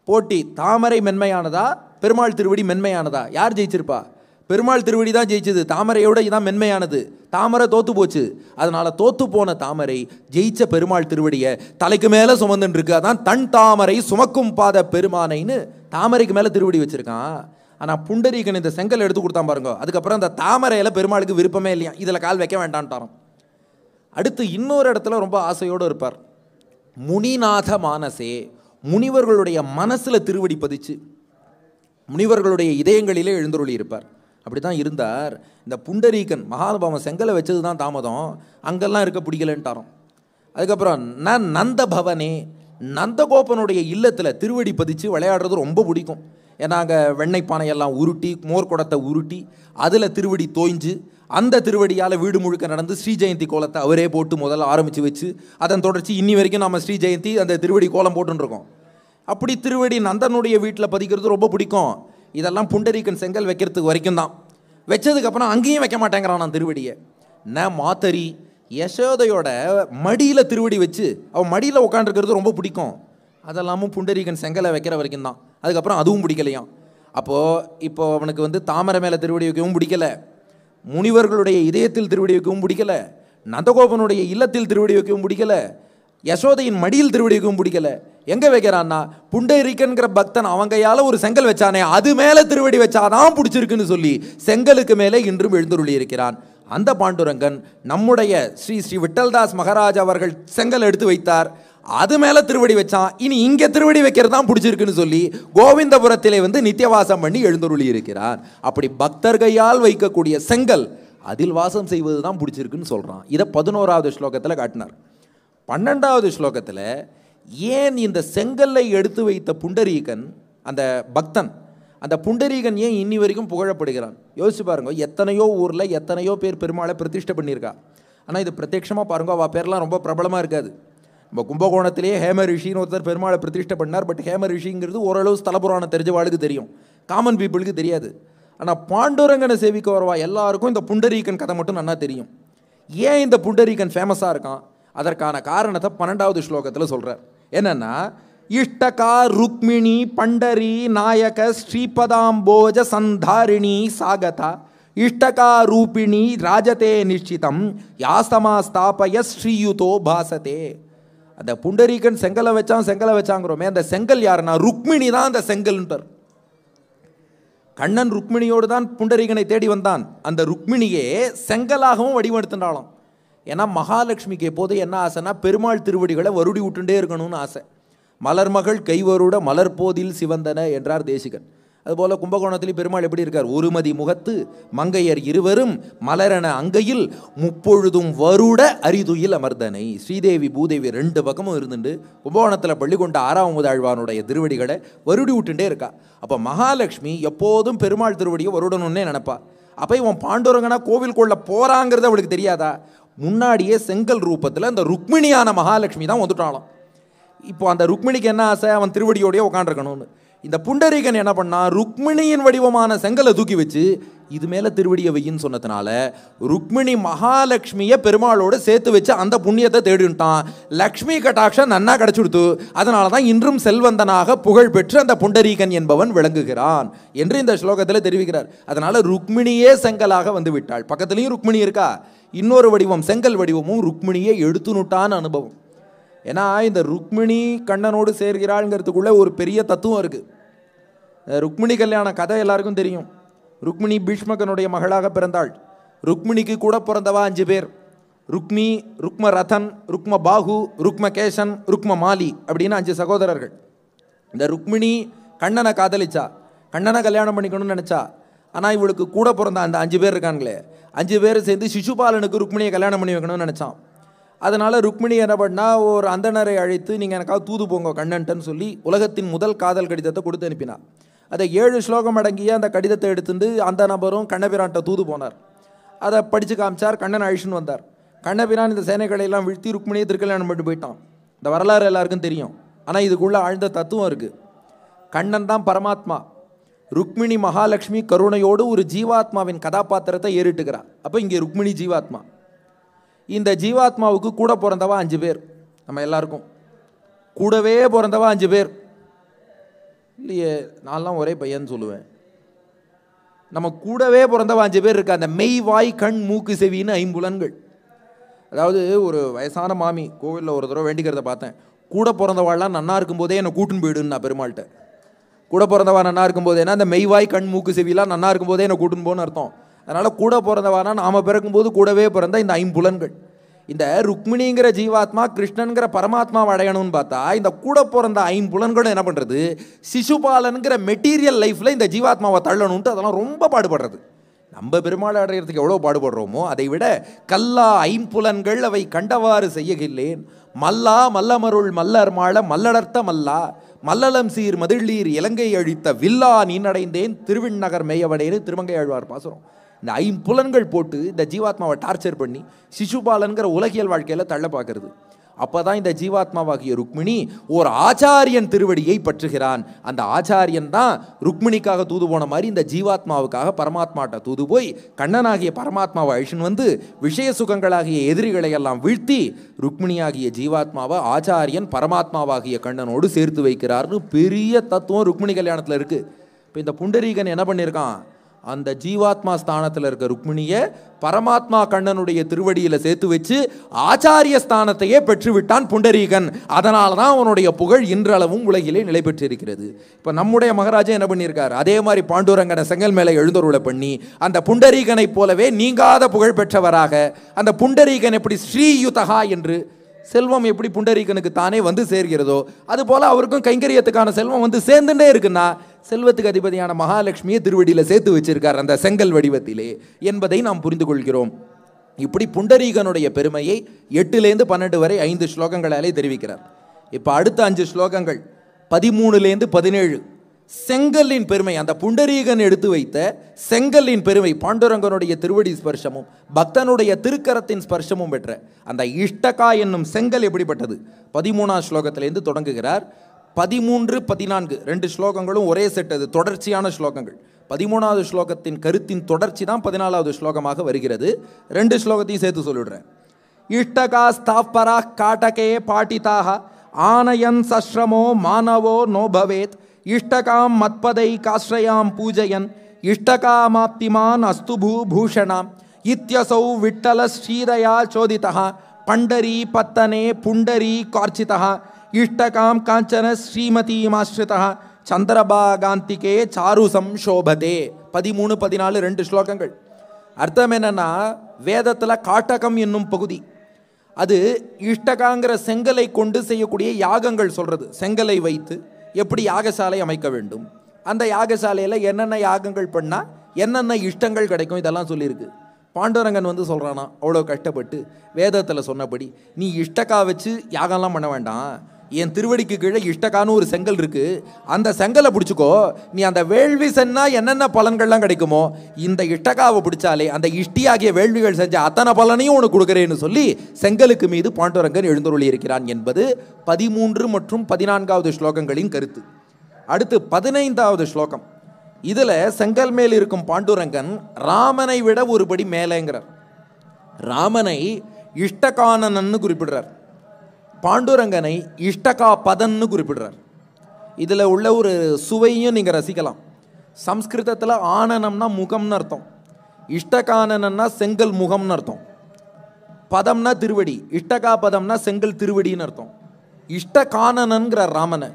போட்டி தாமரை மென்மையானதா பெருமாள் திருவடி மென்மையானதா? யார் ஜெயிச்சிருப்பா? பெருமாள் திருவடி தான் ஜெயிச்சது. தாமரையோட இதான் மென்மையானது. தாமரை தோத்து போச்சு. அதனால தோத்து போன தாமரை ஜெயிச்ச பெருமாள் திருவடியை தலைக்கு மேலே சுமந்துன்னு அதான் தன் தாமரை சுமக்கும் பாத பெருமானைன்னு தாமரைக்கு மேலே திருவடி வச்சிருக்கான். ஆனால் புண்டரீகன் இந்த செங்கல் எடுத்து கொடுத்தான் பாருங்க. அதுக்கப்புறம் அந்த தாமரையில் பெருமாளுக்கு விருப்பமே இல்லையா? இதில் கால் வைக்க வேண்டான்ட்டாராம். அடுத்து இன்னொரு இடத்துல ரொம்ப ஆசையோடு இருப்பார். முனிநாத மானசே முனிவர்களுடைய மனசில் திருவடி பதிச்சு முனிவர்களுடைய இதயங்களிலே எழுந்தருளி இருப்பார் அப்படி தான் இருந்தார். இந்த புண்டரீகன் மகானுபாவன் செங்கலை வச்சது தான் தாமதம். அங்கெல்லாம் இருக்க பிடிக்கலன்ட்டாரோம். அதுக்கப்புறம் நான் நந்த பவனே நந்தகோபனுடைய இல்லத்தில் திருவடி பதிச்சு விளையாடுறது ரொம்ப பிடிக்கும். ஏன்னா அங்கே வெண்ணெய் பானையெல்லாம் உருட்டி மோர் குடத்தை உருட்டி அதில் திருவடி தோய்ஞ்சு அந்த திருவடியால் வீடு முழுக்க நடந்து ஸ்ரீ ஜெயந்தி கோலத்தை அவரே போட்டு முதல்ல ஆரம்பித்து வச்சு அதன் தொடர்ச்சி இன்னி வரைக்கும் நம்ம ஸ்ரீ ஜெயந்தி அந்த திருவடி கோலம் போட்டுருக்கோம் அப்படி திருவடி நந்தனுடைய வீட்டில் பதிக்கிறது ரொம்ப பிடிக்கும். இதெல்லாம் புண்டரீக்கன் செங்கல் வைக்கிறதுக்கு வரைக்கும் தான் வச்சதுக்கப்புறம் அங்கேயும் வைக்க மாட்டேங்கிறான் நான் திருவடியை. ந மாத்தரி யசோதையோட மடியில் திருவடி வச்சு அவன் மடியில் உட்காந்துருக்கிறது ரொம்ப பிடிக்கும். அதெல்லாமும் புண்டரீகன் செங்கலை வைக்கிற வரைக்கும் தான் அதுக்கப்புறம் அதுவும் பிடிக்கலையாம். அப்போது இப்போ அவனுக்கு வந்து தாமரை மேலே திருவடி வைக்கவும் பிடிக்கல. முனிவர்களுடைய இதயத்தில் திருவடி வைக்கவும் பிடிக்கல. நந்தகோபனுடைய இல்லத்தில் திருவடி வைக்கவும் பிடிக்கல. யசோதையின் மடியில் திருவடி வைக்கவும் பிடிக்கல. எங்கே வைக்கிறான்னா புண்டரிக்கன்கிற பக்தன் அவன் ஒரு செங்கல் வச்சானே அது மேலே திருவடி வச்சாதான் பிடிச்சிருக்குன்னு சொல்லி செங்கலுக்கு மேலே இன்றும் எழுந்துருளி இருக்கிறான். அந்த பாண்டுரங்கன் நம்முடைய ஸ்ரீ ஸ்ரீ விட்டல்தாஸ் மகாராஜ் அவர்கள் செங்கல் எடுத்து வைத்தார். அது மேலே திருவடி வச்சான் இனி இங்கே திருவடி வைக்கிறது தான் பிடிச்சிருக்குன்னு சொல்லி கோவிந்தபுரத்திலே வந்து நித்தியவாசம் பண்ணி எழுந்தருளி இருக்கிறார். அப்படி பக்தர் கையால் வைக்கக்கூடிய செங்கல் அதில் வாசம் செய்வது தான் பிடிச்சிருக்குன்னு சொல்கிறான் இதை பதினோராவது ஸ்லோகத்தில் காட்டினார். பன்னெண்டாவது ஸ்லோகத்தில் ஏன் இந்த செங்கல்லை எடுத்து வைத்த புண்டரீகன் அந்த பக்தன் அந்த புண்டரீகன் ஏன் இன்னி வரைக்கும் புகழப்படுகிறான்? யோசிச்சு பாருங்க எத்தனையோ ஊரில் எத்தனையோ பேர் பெருமாளை பிரதிஷ்டை பண்ணியிருக்கா. ஆனால் இது பிரத்யட்சமாக பாருங்க அவள் பேர்லாம் ரொம்ப பிரபலமாக இருக்காது. நம்ம கும்பகோணத்திலேயே ஹேம ரிஷின்னு ஒருத்தர் பெருமாளை பிரதிஷ்டை பண்ணார். பட் ஹேம ரிஷிங்கிறது ஓரளவு ஸ்தலபுராணம் தெரிஞ்சவாளுக்கு தெரியும். காமன் பீப்புளுக்கு தெரியாது. ஆனால் பாண்டுரங்கனை சேவிக்க வரவா எல்லாருக்கும் இந்த புண்டரீகன் கதை மட்டும் நல்லா தெரியும். ஏன் இந்த புண்டரீகன் ஃபேமஸாக இருக்கான்? அதற்கான காரணத்தை பன்னெண்டாவது ஸ்லோகத்தில் சொல்கிறார் என்னன்னா இஷ்டகா ருக்மிணி பண்டரி நாயக ஸ்ரீபதாம்போஜ சந்தாரிணி சாகதா. இஷ்டகா ரூபிணி ராஜதே நிஷிதம் யாஸ்தமா ஸ்தாபய ஸ்ரீயுதோ பாசதே. அந்த புண்டரீகன் செங்கலை வச்சான் செங்கலை வச்சாங்கிறோமே அந்த செங்கல் யாருன்னா ருக்மிணி தான் அந்த செங்கல்ன்றார். கண்ணன் ருக்மிணியோடு தான் புண்டரீகனை தேடி வந்தான். அந்த ருக்மிணியே செங்கலாகவும் வடிவெடுத்துட்டாலும் ஏன்னா மகாலட்சுமிக்கு எப்போது என்ன ஆசைன்னா பெருமாள் திருவடிகளை வருடி விட்டுண்டே இருக்கணும்னு ஆசை. மலர்மகள் கைவருட மலர்போதில் சிவந்தன என்றார் தேசிகன். அதுபோல் கும்பகோணத்திலேயும் பெருமாள் எப்படி இருக்கார்? ஒருமதி முகத்து மங்கையர் இருவரும் மலரென அங்கையில் முப்பொழுதும் வருட அரிதுயில் அமர்தனை ஸ்ரீதேவி பூதேவி ரெண்டு பக்கமும் இருந்துட்டு கும்பகோணத்தில் பள்ளி கொண்ட ஆறாவது திருவடிகளை வருடி விட்டுட்டே இருக்கா. அப்போ மகாலட்சுமி எப்போதும் பெருமாள் திருவடியை வருடணும்னே நினப்பா. அப்போ இவன் பாண்டுரங்கனா கோவிலுக்குள்ள போகிறாங்கிறது அவளுக்கு தெரியாதா? முன்னாடியே செங்கல் ரூபத்தில் அந்த ருக்மிணியான மகாலட்சுமி தான் வந்துட்டாலும் இப்போ அந்த ருக்மிணிக்கு என்ன ஆசை? அவன் திருவடியோடய உட்காண்டிருக்கணும்னு இந்த புண்டரீகன் என்ன பண்ணான் ருக்மிணியின் வடிவமான செங்கலை தூக்கி வச்சு இது மேலே திருவடியை வையின்னு சொன்னதுனால ருக்மிணி மகாலட்சுமியை பெருமாளோடு சேர்த்து வச்சு அந்த புண்ணியத்தை தேடிட்டான். லக்ஷ்மி கட்டாட்சம் நன்னா கிடச்சுடுத்து அதனால தான் இன்றும் செல்வந்தனாக புகழ் பெற்று அந்த புண்டரீகன் என்பவன் விளங்குகிறான் என்று இந்த ஸ்லோகத்தில் தெரிவிக்கிறார். அதனால் ருக்மிணியே செங்கலாக வந்து விட்டாள். பக்கத்துலேயும் ருக்மிணி இருக்கா? இன்னொரு வடிவம் செங்கல் வடிவமும் ருக்மிணியை எடுத்துனுட்டான் அனுபவம். ஏன்னா இந்த ருக்மிணி கண்ணனோடு சேர்கிறாள்ங்கிறதுக்குள்ளே ஒரு பெரிய தத்துவம் இருக்குது ருக்மிணி கல்யாண கதை எல்லாருக்கும் தெரியும். ருக்மிணி பீஷ்மகனுடைய மகளாக பிறந்தாள். ருக்மிணிக்கு கூட பிறந்தவா அஞ்சு பேர். ருக்மி ருக்ம ரதன் ருக்ம பாகு ருக்ம கேசன் ருக்ம மாலி அப்படின்னு அஞ்சு சகோதரர்கள். இந்த ருக்மிணி கண்ணனை காதலிச்சா கண்ணனை கல்யாணம் பண்ணிக்கணும்னு நினச்சா ஆனால் இவளுக்கு கூட பிறந்த அந்த அஞ்சு பேர் இருக்காங்களே அஞ்சு பேர் சேர்ந்து சிசுபாலனுக்கு ருக்மிணியை கல்யாணம் பண்ணி வைக்கணும்னு நினச்சான். அதனால் ருக்மிணி என்ன பண்ணால் ஒரு அந்தனரை அழைத்து நீங்கள் எனக்காக தூது போங்க கண்ணன்ட்டுன்னு சொல்லி உலகத்தின் முதல் காதல் கடிதத்தை கொடுத்து அனுப்பினார் அதை ஏழு ஸ்லோகம் அடங்கிய அந்த கடிதத்தை எடுத்துட்டு அந்த நபரும் கண்ணபிரான்ட்ட தூது போனார். அதை படித்து காமிச்சார் கண்ணன் அழிச்சுன்னு வந்தார். கண்ணபிரான் இந்த சேனைகளை எல்லாம் வீழ்த்தி ருக்மிணியை திருக்கல்யாணம் பண்ணிட்டு போயிட்டான். இந்த வரலாறு எல்லாருக்கும் தெரியும். ஆனால் இதுக்குள்ளே ஆழ்ந்த தத்துவம் இருக்குது கண்ணன் தான் பரமாத்மா. ருக்மிணி மகாலட்சுமி கருணையோடு ஒரு ஜீவாத்மாவின் கதாபாத்திரத்தை ஏறிட்டுக்கிறார். அப்போ இங்கே ருக்மிணி ஜீவாத்மா. இந்த ஜீவாத்மாவுக்கு கூட பிறந்தவா அஞ்சு பேர். நம்ம எல்லாருக்கும். கூடவே பிறந்தவா அஞ்சு பேர். இல்லையே நான்லாம் ஒரே பையன் சொல்லுவேன். நம்ம கூடவே பிறந்தவா அஞ்சு பேர் இருக்கா? அந்த மெய் வாய் கண் மூக்கு செவின்னு ஐம்புலன்கள். அதாவது ஒரு வயசான மாமி கோவிலில் ஒரு தடவை வேண்டிக்கிறத பார்த்தேன். கூட பிறந்தவாள்லாம் நன்னா இருக்கும்போதே என்னை கூட்டுன்னு போயிடுன்னு நான் பெருமாள்கிட்ட. கூட பிறந்தவா நன்னா ஏன்னா அந்த மெய்வாய் கண் மூக்கு செவிலாம் நன்னா இருக்கும்போதே என்னை கூட்டுன்னு போன்னு அர்த்தம். அதனால் கூட பிறந்தவானா நாம் பிறக்கும்போது கூடவே பிறந்த இந்த ஐம்புலன்கள். இந்த ருக்மிணிங்கிற ஜீவாத்மா கிருஷ்ணனுங்கிற பரமாத்மாவை அடையணும்னு பார்த்தா இந்த கூட பிறந்த ஐம்புலன்களும் என்ன பண்ணுறது சிசுபாலனுங்கிற மெட்டீரியல் லைஃப்பில் இந்த ஜீவாத்மாவை தள்ளணும்ட்டு அதெல்லாம் ரொம்ப பாடுபடுறது. நம்ம பெருமாள் அடையிறதுக்கு எவ்வளோ பாடுபடுறோமோ அதை விட கல்லா ஐம்புலன்கள் அவை கண்டவாறு செய்யகில்லேன். மல்லா மல்லமருள் மல்லர் மாள மல்லடர்த்த மல்லா. மல்லலம் சீர் மதிழீர் இலங்கை அழித்த வில்லா நீனடைந்தேன். திருவிண்ணகர் மேயவடேன்னு திருமங்கை ஆழ்வார் பாசுரம். இந்த ஐம்புலன்கள் போட்டு இந்த ஜீவாத்மாவை டார்ச்சர் பண்ணி சிசுபாலன்கிற உலகியல் வாழ்க்கையில் தள்ள பார்க்கறது அப்பதான் இந்த ஜீவாத்மாவாகிய ருக்மிணி ஒரு ஆச்சாரியன் திருவடியை பற்றுகிறான். அந்த ஆச்சாரியன் தான் ருக்மிணிக்காக தூது போன மாதிரி இந்த ஜீவாத்மாவுக்காக பரமாத்மாட்ட தூது போய் கண்ணனாகிய பரமாத்மாவை அழிச்சுன்னு வந்து விஷய சுகங்களாகிய எதிரிகளை எல்லாம் வீழ்த்தி ருக்மிணியாகிய ஜீவாத்மாவை ஆச்சாரியன் பரமாத்மாவாகிய கண்ணனோடு சேர்த்து வைக்கிறார்னு பெரிய தத்துவம் ருக்மிணி கல்யாணத்தில் இருக்குது இப்போ இந்த புண்டரீகன் என்ன பண்ணியிருக்கான் அந்த ஜீவாத்மா ஸ்தானத்தில் இருக்க ருக்மிணியை பரமாத்மா கண்ணனுடைய திருவடியில் சேர்த்து வச்சு ஆச்சாரிய ஸ்தானத்தையே பெற்றுவிட்டான் புண்டரீகன். அதனால தான் அவனுடைய புகழ் இன்றளவும் உலகிலே நிலை பெற்றிருக்கிறது. இப்போ நம்முடைய மகாராஜா என்ன பண்ணியிருக்கார்? அதே மாதிரி பாண்டுரங்கனை செங்கல் மேலே எழுந்தருளை பண்ணி அந்த புண்டரீகனைப் போலவே நீங்காத புகழ் பெற்றவராக அந்த புண்டரீகன் எப்படி ஸ்ரீயுதகா என்று செல்வம் எப்படி புண்டரீகனுக்கு தானே வந்து சேர்கிறதோ அதுபோல் அவருக்கும் கைங்கரியத்துக்கான செல்வம் வந்து சேர்ந்துட்டே இருக்குன்னா செல்வத்துக்கு அதிபதியான மகாலட்சுமியை திருவடியில் சேர்த்து வச்சிருக்கார் அந்த செங்கல் வடிவத்திலே என்பதை நாம் புரிந்து கொள்கிறோம். இப்படி புண்டரீகனுடைய பெருமையை எட்டுலேருந்து பன்னெண்டு வரை ஐந்து ஸ்லோகங்களாலே தெரிவிக்கிறார். இப்போ அடுத்த அஞ்சு ஸ்லோகங்கள் பதிமூணுலேருந்து பதினேழு. செங்கல்லின் பெருமை அந்த புண்டரீகன் எடுத்து வைத்த செங்கல்லின் பெருமை பாண்டுரங்கனுடைய திருவடி ஸ்பர்ஷமும் பக்தனுடைய திருக்கரத்தின் ஸ்பர்ஷமும் பெற்ற அந்த இஷ்டகா என்னும் செங்கல் எப்படிப்பட்டது? பதிமூணாம் ஸ்லோகத்திலேருந்து தொடங்குகிறார். பதிமூன்று பதினான்கு ரெண்டு ஸ்லோகங்களும் ஒரே செட் அது தொடர்ச்சியான ஸ்லோகங்கள். பதிமூணாவது ஸ்லோகத்தின் கருத்தின் தொடர்ச்சி தான் பதினாலாவது ஸ்லோகமாக வருகிறது. ரெண்டு ஸ்லோகத்தையும் சேர்த்து சொல்லிடுறேன். இஷ்டகா ஸ்தாப்பரா காட்டகே பாட்டிதாக ஆனயன் சஸ்ரமோ மானவோ நோ பவேத் இஷ்டகாம் மத்பதை காஸ்ரயாம் பூஜயன் இஷ்டகாமாப்திமான் அஸ்துபூ பூஷணாம் இத்யசௌ விட்டல ஸ்ரீதயா சோதிதா பண்டரி பத்தனே புண்டரி கார்ச்சிதா இஷ்டகாம் காஞ்சன ஸ்ரீமதீமாஸ்ரிதா சந்திரபாகாந்திகே சாரு சம்சோபதே பதிமூணு பதினாலு ரெண்டு ஸ்லோகங்கள். அர்த்தம் என்னன்னா வேதத்தில் காட்டகம் என்னும் பகுதி. அது இஷ்டகாங்கிற செங்கலை கொண்டு செய்யக்கூடிய யாகங்கள் சொல்கிறது செங்கலை வைத்து எப்படி யாகசாலை அமைக்க வேண்டும்? அந்த யாகசாலையில் என்னென்ன யாகங்கள் பண்ணால் என்னென்ன இஷ்டங்கள் கிடைக்கும்? இதெல்லாம் சொல்லியிருக்கு. பாண்டரங்கன் வந்து சொல்கிறானா அவ்வளோ கஷ்டப்பட்டு வேதத்தில் சொன்னபடி நீ இஷ்டக்கா வச்சு யாகம்லாம் பண்ண வேண்டாம். என் திருவடிக்கு கீழே இஷ்டக்கான ஒரு செங்கல் இருக்கு. அந்த செங்கலை பிடிச்சிக்கோ. நீ அந்த வேள்வி சென்னா என்னென்ன பலன்கள்லாம் கிடைக்குமோ இந்த இஷ்டக்காவை பிடிச்சாலே அந்த இஷ்டியாகிய வேள்விகள் செஞ்ச அத்தனை பலனையும் உனக்கு கொடுக்குறேன்னு சொல்லி செங்கலுக்கு மீது பாண்டுரங்கன் எழுந்தருளி இருக்கிறான் என்பது பதிமூன்று மற்றும் பதினான்காவது ஸ்லோகங்களின் கருத்து. அடுத்து பதினைந்தாவது ஸ்லோகம். இதில் செங்கல் மேல் இருக்கும் பாண்டுரங்கன் ராமனை விட ஒருபடி மேலேங்கிறார். ராமனை இஷ்டகானனன்னு குறிப்பிடுறார். பாண்டுரங்கனை இஷ்டகா பதன்னு குறிப்பிடுறார். இதில் உள்ள ஒரு சுவையும் நீங்கள் ரசிக்கலாம். சம்ஸ்கிருதத்தில் ஆனனம்னா முகம்னு அர்த்தம். இஷ்டகானனன்னா செங்கல் முகம்னு அர்த்தம். பதம்னா திருவடி இஷ்டகா பதம்னா செங்கல் திருவடின்னு அர்த்தம். இஷ்டகானனன்கிற ராமனை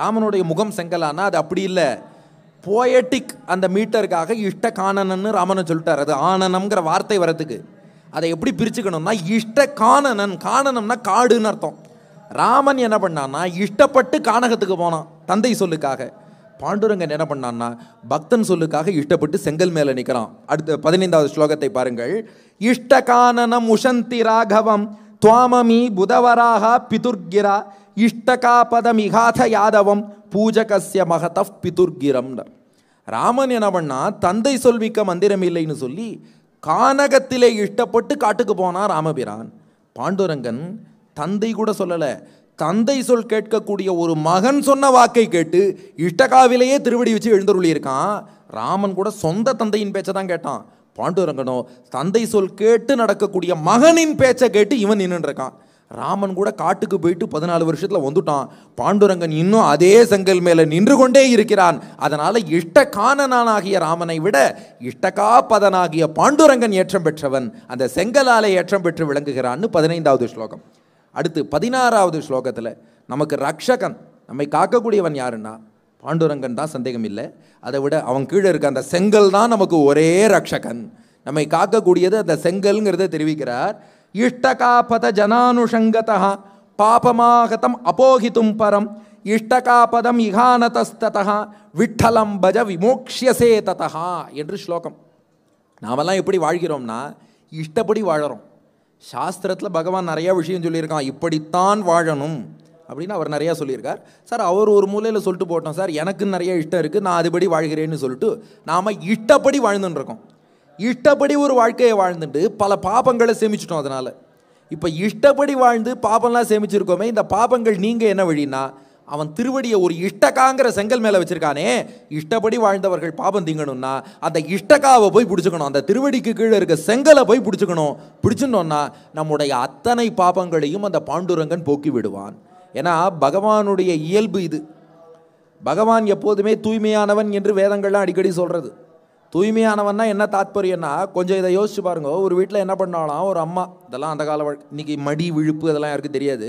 ராமனுடைய முகம் செங்கலானா அது அப்படி இல்லை. போயட்டிக் அந்த மீட்டருக்காக இஷ்டகானனன்னு ராமனை சொல்லிட்டார். அது ஆனனம்ங்கிற வார்த்தை வரத்துக்கு. அதை எப்படி பிரிச்சுக்கணும்னா இஷ்ட காணனன் காணனம்னா காடுன்னு அர்த்தம். ராமன் என்ன பண்ணான்னா இஷ்டப்பட்டு கானகத்துக்கு போனான் தந்தை சொல்லுக்காக. பாண்டுரங்கன் என்ன பண்ணான்னா பக்தன் சொல்லுக்காக இஷ்டப்பட்டு செங்கல் மேலே நிற்கிறான் அடுத்த பதினைந்தாவது ஸ்லோகத்தை பாருங்கள். இஷ்டகானனம் உஷந்தி ராகவம் துவாமமி புதவராக பிதுர்கிரா. இஷ்டகாபதமிகாத யாதவம் பூஜகசிய மகத பிதுர்கிரம்னர். ராமன் என்ன பண்ணா தந்தை சொல்விக்க மந்திரம் இல்லைன்னு சொல்லி கானகத்திலே இஷ்டப்பட்டு காட்டுக்கு போனான் ராமபிரான். பாண்டுரங்கன் தந்தை கூட சொல்லலை. தந்தை சொல் கேட்கக்கூடிய ஒரு மகன் சொன்ன வாக்கை கேட்டு இஷ்டகாவிலேயே திருவடி வச்சு எழுந்தருளியிருக்கான். ராமன் கூட சொந்த தந்தையின் பேச்சை தான் கேட்டான். பாண்டுரங்கனோ தந்தை சொல் கேட்டு நடக்கக்கூடிய மகனின் பேச்சை கேட்டு இவன் நின்றுருக்கான் இருக்கான். ராமன் கூட காட்டுக்கு போயிட்டு பதினாலு வருஷத்தில் வந்துட்டான். பாண்டுரங்கன் இன்னும் அதே செங்கல் மேலே நின்று கொண்டே இருக்கிறான். அதனால் இஷ்டகானனானாகிய ராமனை விட இஷ்டகாபதனாகிய பாண்டுரங்கன் ஏற்றம் பெற்றவன் அந்த செங்கலாலை ஏற்றம் பெற்று விளங்குகிறான்னு பதினைந்தாவது ஸ்லோகம். அடுத்து பதினாறாவது ஸ்லோகத்தில் நமக்கு ரக்ஷகன் நம்மை காக்கக்கூடியவன் யாருன்னா? பாண்டுரங்கன் தான் சந்தேகம் இல்லை. அதை விட அவன் கீழே இருக்க அந்த செங்கல் தான் நமக்கு ஒரே ரக்ஷகன். நம்மை காக்கக்கூடியது அந்த செங்கல்ங்கிறத தெரிவிக்கிறார். இஷ்டகாபத ஜனானுஷங்கதா பாபமாகதம் அபோகித்தும் பரம் இஷ்டகாபதம் இகானதஸ்ததா விட்டலம் பஜ விமோக்ஷியசே ததா என்று ஸ்லோகம் நாமெல்லாம் எப்படி வாழ்கிறோம்னா இஷ்டப்படி வாழறோம் சாஸ்திரத்தில் பகவான் நிறையா விஷயம் சொல்லியிருக்கான் இப்படித்தான் வாழணும் அப்படின்னு அவர் நிறையா சொல்லியிருக்கார் சார் அவர் ஒரு மூலையில் சொல்லிட்டு போட்டோம் சார் எனக்கு நிறைய இஷ்டம் இருக்குது நான் அதுபடி வாழ்கிறேன்னு சொல்லிட்டு நாம் இஷ்டப்படி வாழ்ந்துன்னு இருக்கோம் இஷ்டப்படி ஒரு வாழ்க்கையை வாழ்ந்துட்டு பல பாபங்களை சேமிச்சிட்டோம் அதனால். இப்போ இஷ்டப்படி வாழ்ந்து பாபம்லாம் சேமிச்சிருக்கோமே இந்த பாபங்கள் நீங்கள் என்ன வழின்னா அவன் திருவடியை ஒரு இஷ்டகாங்கிற செங்கல் மேலே வச்சுருக்கானே இஷ்டப்படி வாழ்ந்தவர்கள் பாபம் தீங்கணும்னா அந்த இஷ்டகாவை போய் பிடிச்சிக்கணும் அந்த திருவடிக்கு கீழே இருக்க செங்கலை போய் பிடிச்சிக்கணும். பிடிச்சுட்டோம்னா நம்முடைய அத்தனை பாபங்களையும் அந்த பாண்டுரங்கன் போக்கி விடுவான். ஏன்னா பகவானுடைய இயல்பு இது. பகவான் எப்போதுமே தூய்மையானவன் என்று வேதங்கள்லாம் அடிக்கடி சொல்கிறது தூய்மையானவன்னா என்ன தாத்பரியம்னா கொஞ்சம் இதை யோசிச்சு பாருங்க. ஒரு வீட்டில் என்ன பண்ணாலும் ஒரு அம்மா இதெல்லாம் அந்த கால இன்னைக்கு மடி விழுப்பு அதெல்லாம் யாருக்கும் தெரியாது.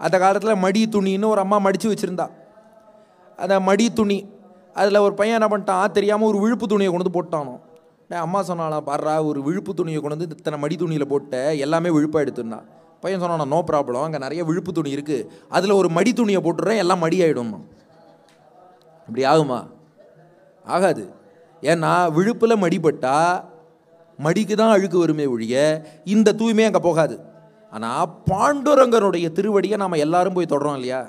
அந்த காலத்தில் மடி துணின்னு ஒரு அம்மா மடித்து வச்சுருந்தா. அந்த மடி துணி அதில் ஒரு பையன் என்ன பண்ணிட்டான் தெரியாமல் ஒரு விழுப்பு துணியை கொண்டு வந்து போட்டானோ. அம்மா சொன்னாலாம் பாடுறா ஒரு விழுப்பு துணியை கொண்டு வந்து இத்தனை மடி துணியில் போட்ட எல்லாமே விழுப்பாக எடுத்துருந்தான் பையன் சொன்னானா நோ ப்ராப்ளம் அங்கே நிறைய விழுப்பு துணி இருக்குது அதில் ஒரு மடி துணியை போட்டுடுறேன் எல்லாம் மடி ஆகிடும் இப்படி ஆகுமா? ஆகாது. ஏன்னா விழுப்பில் மடிப்பட்டால் மடிக்கு தான் அழுக்கு வருமே ஒழிய இந்த தூய்மை அங்கே போகாது. ஆனால் பாண்டுரங்கனுடைய திருவடியை நாம் எல்லாரும் போய் தொடறோம் இல்லையா?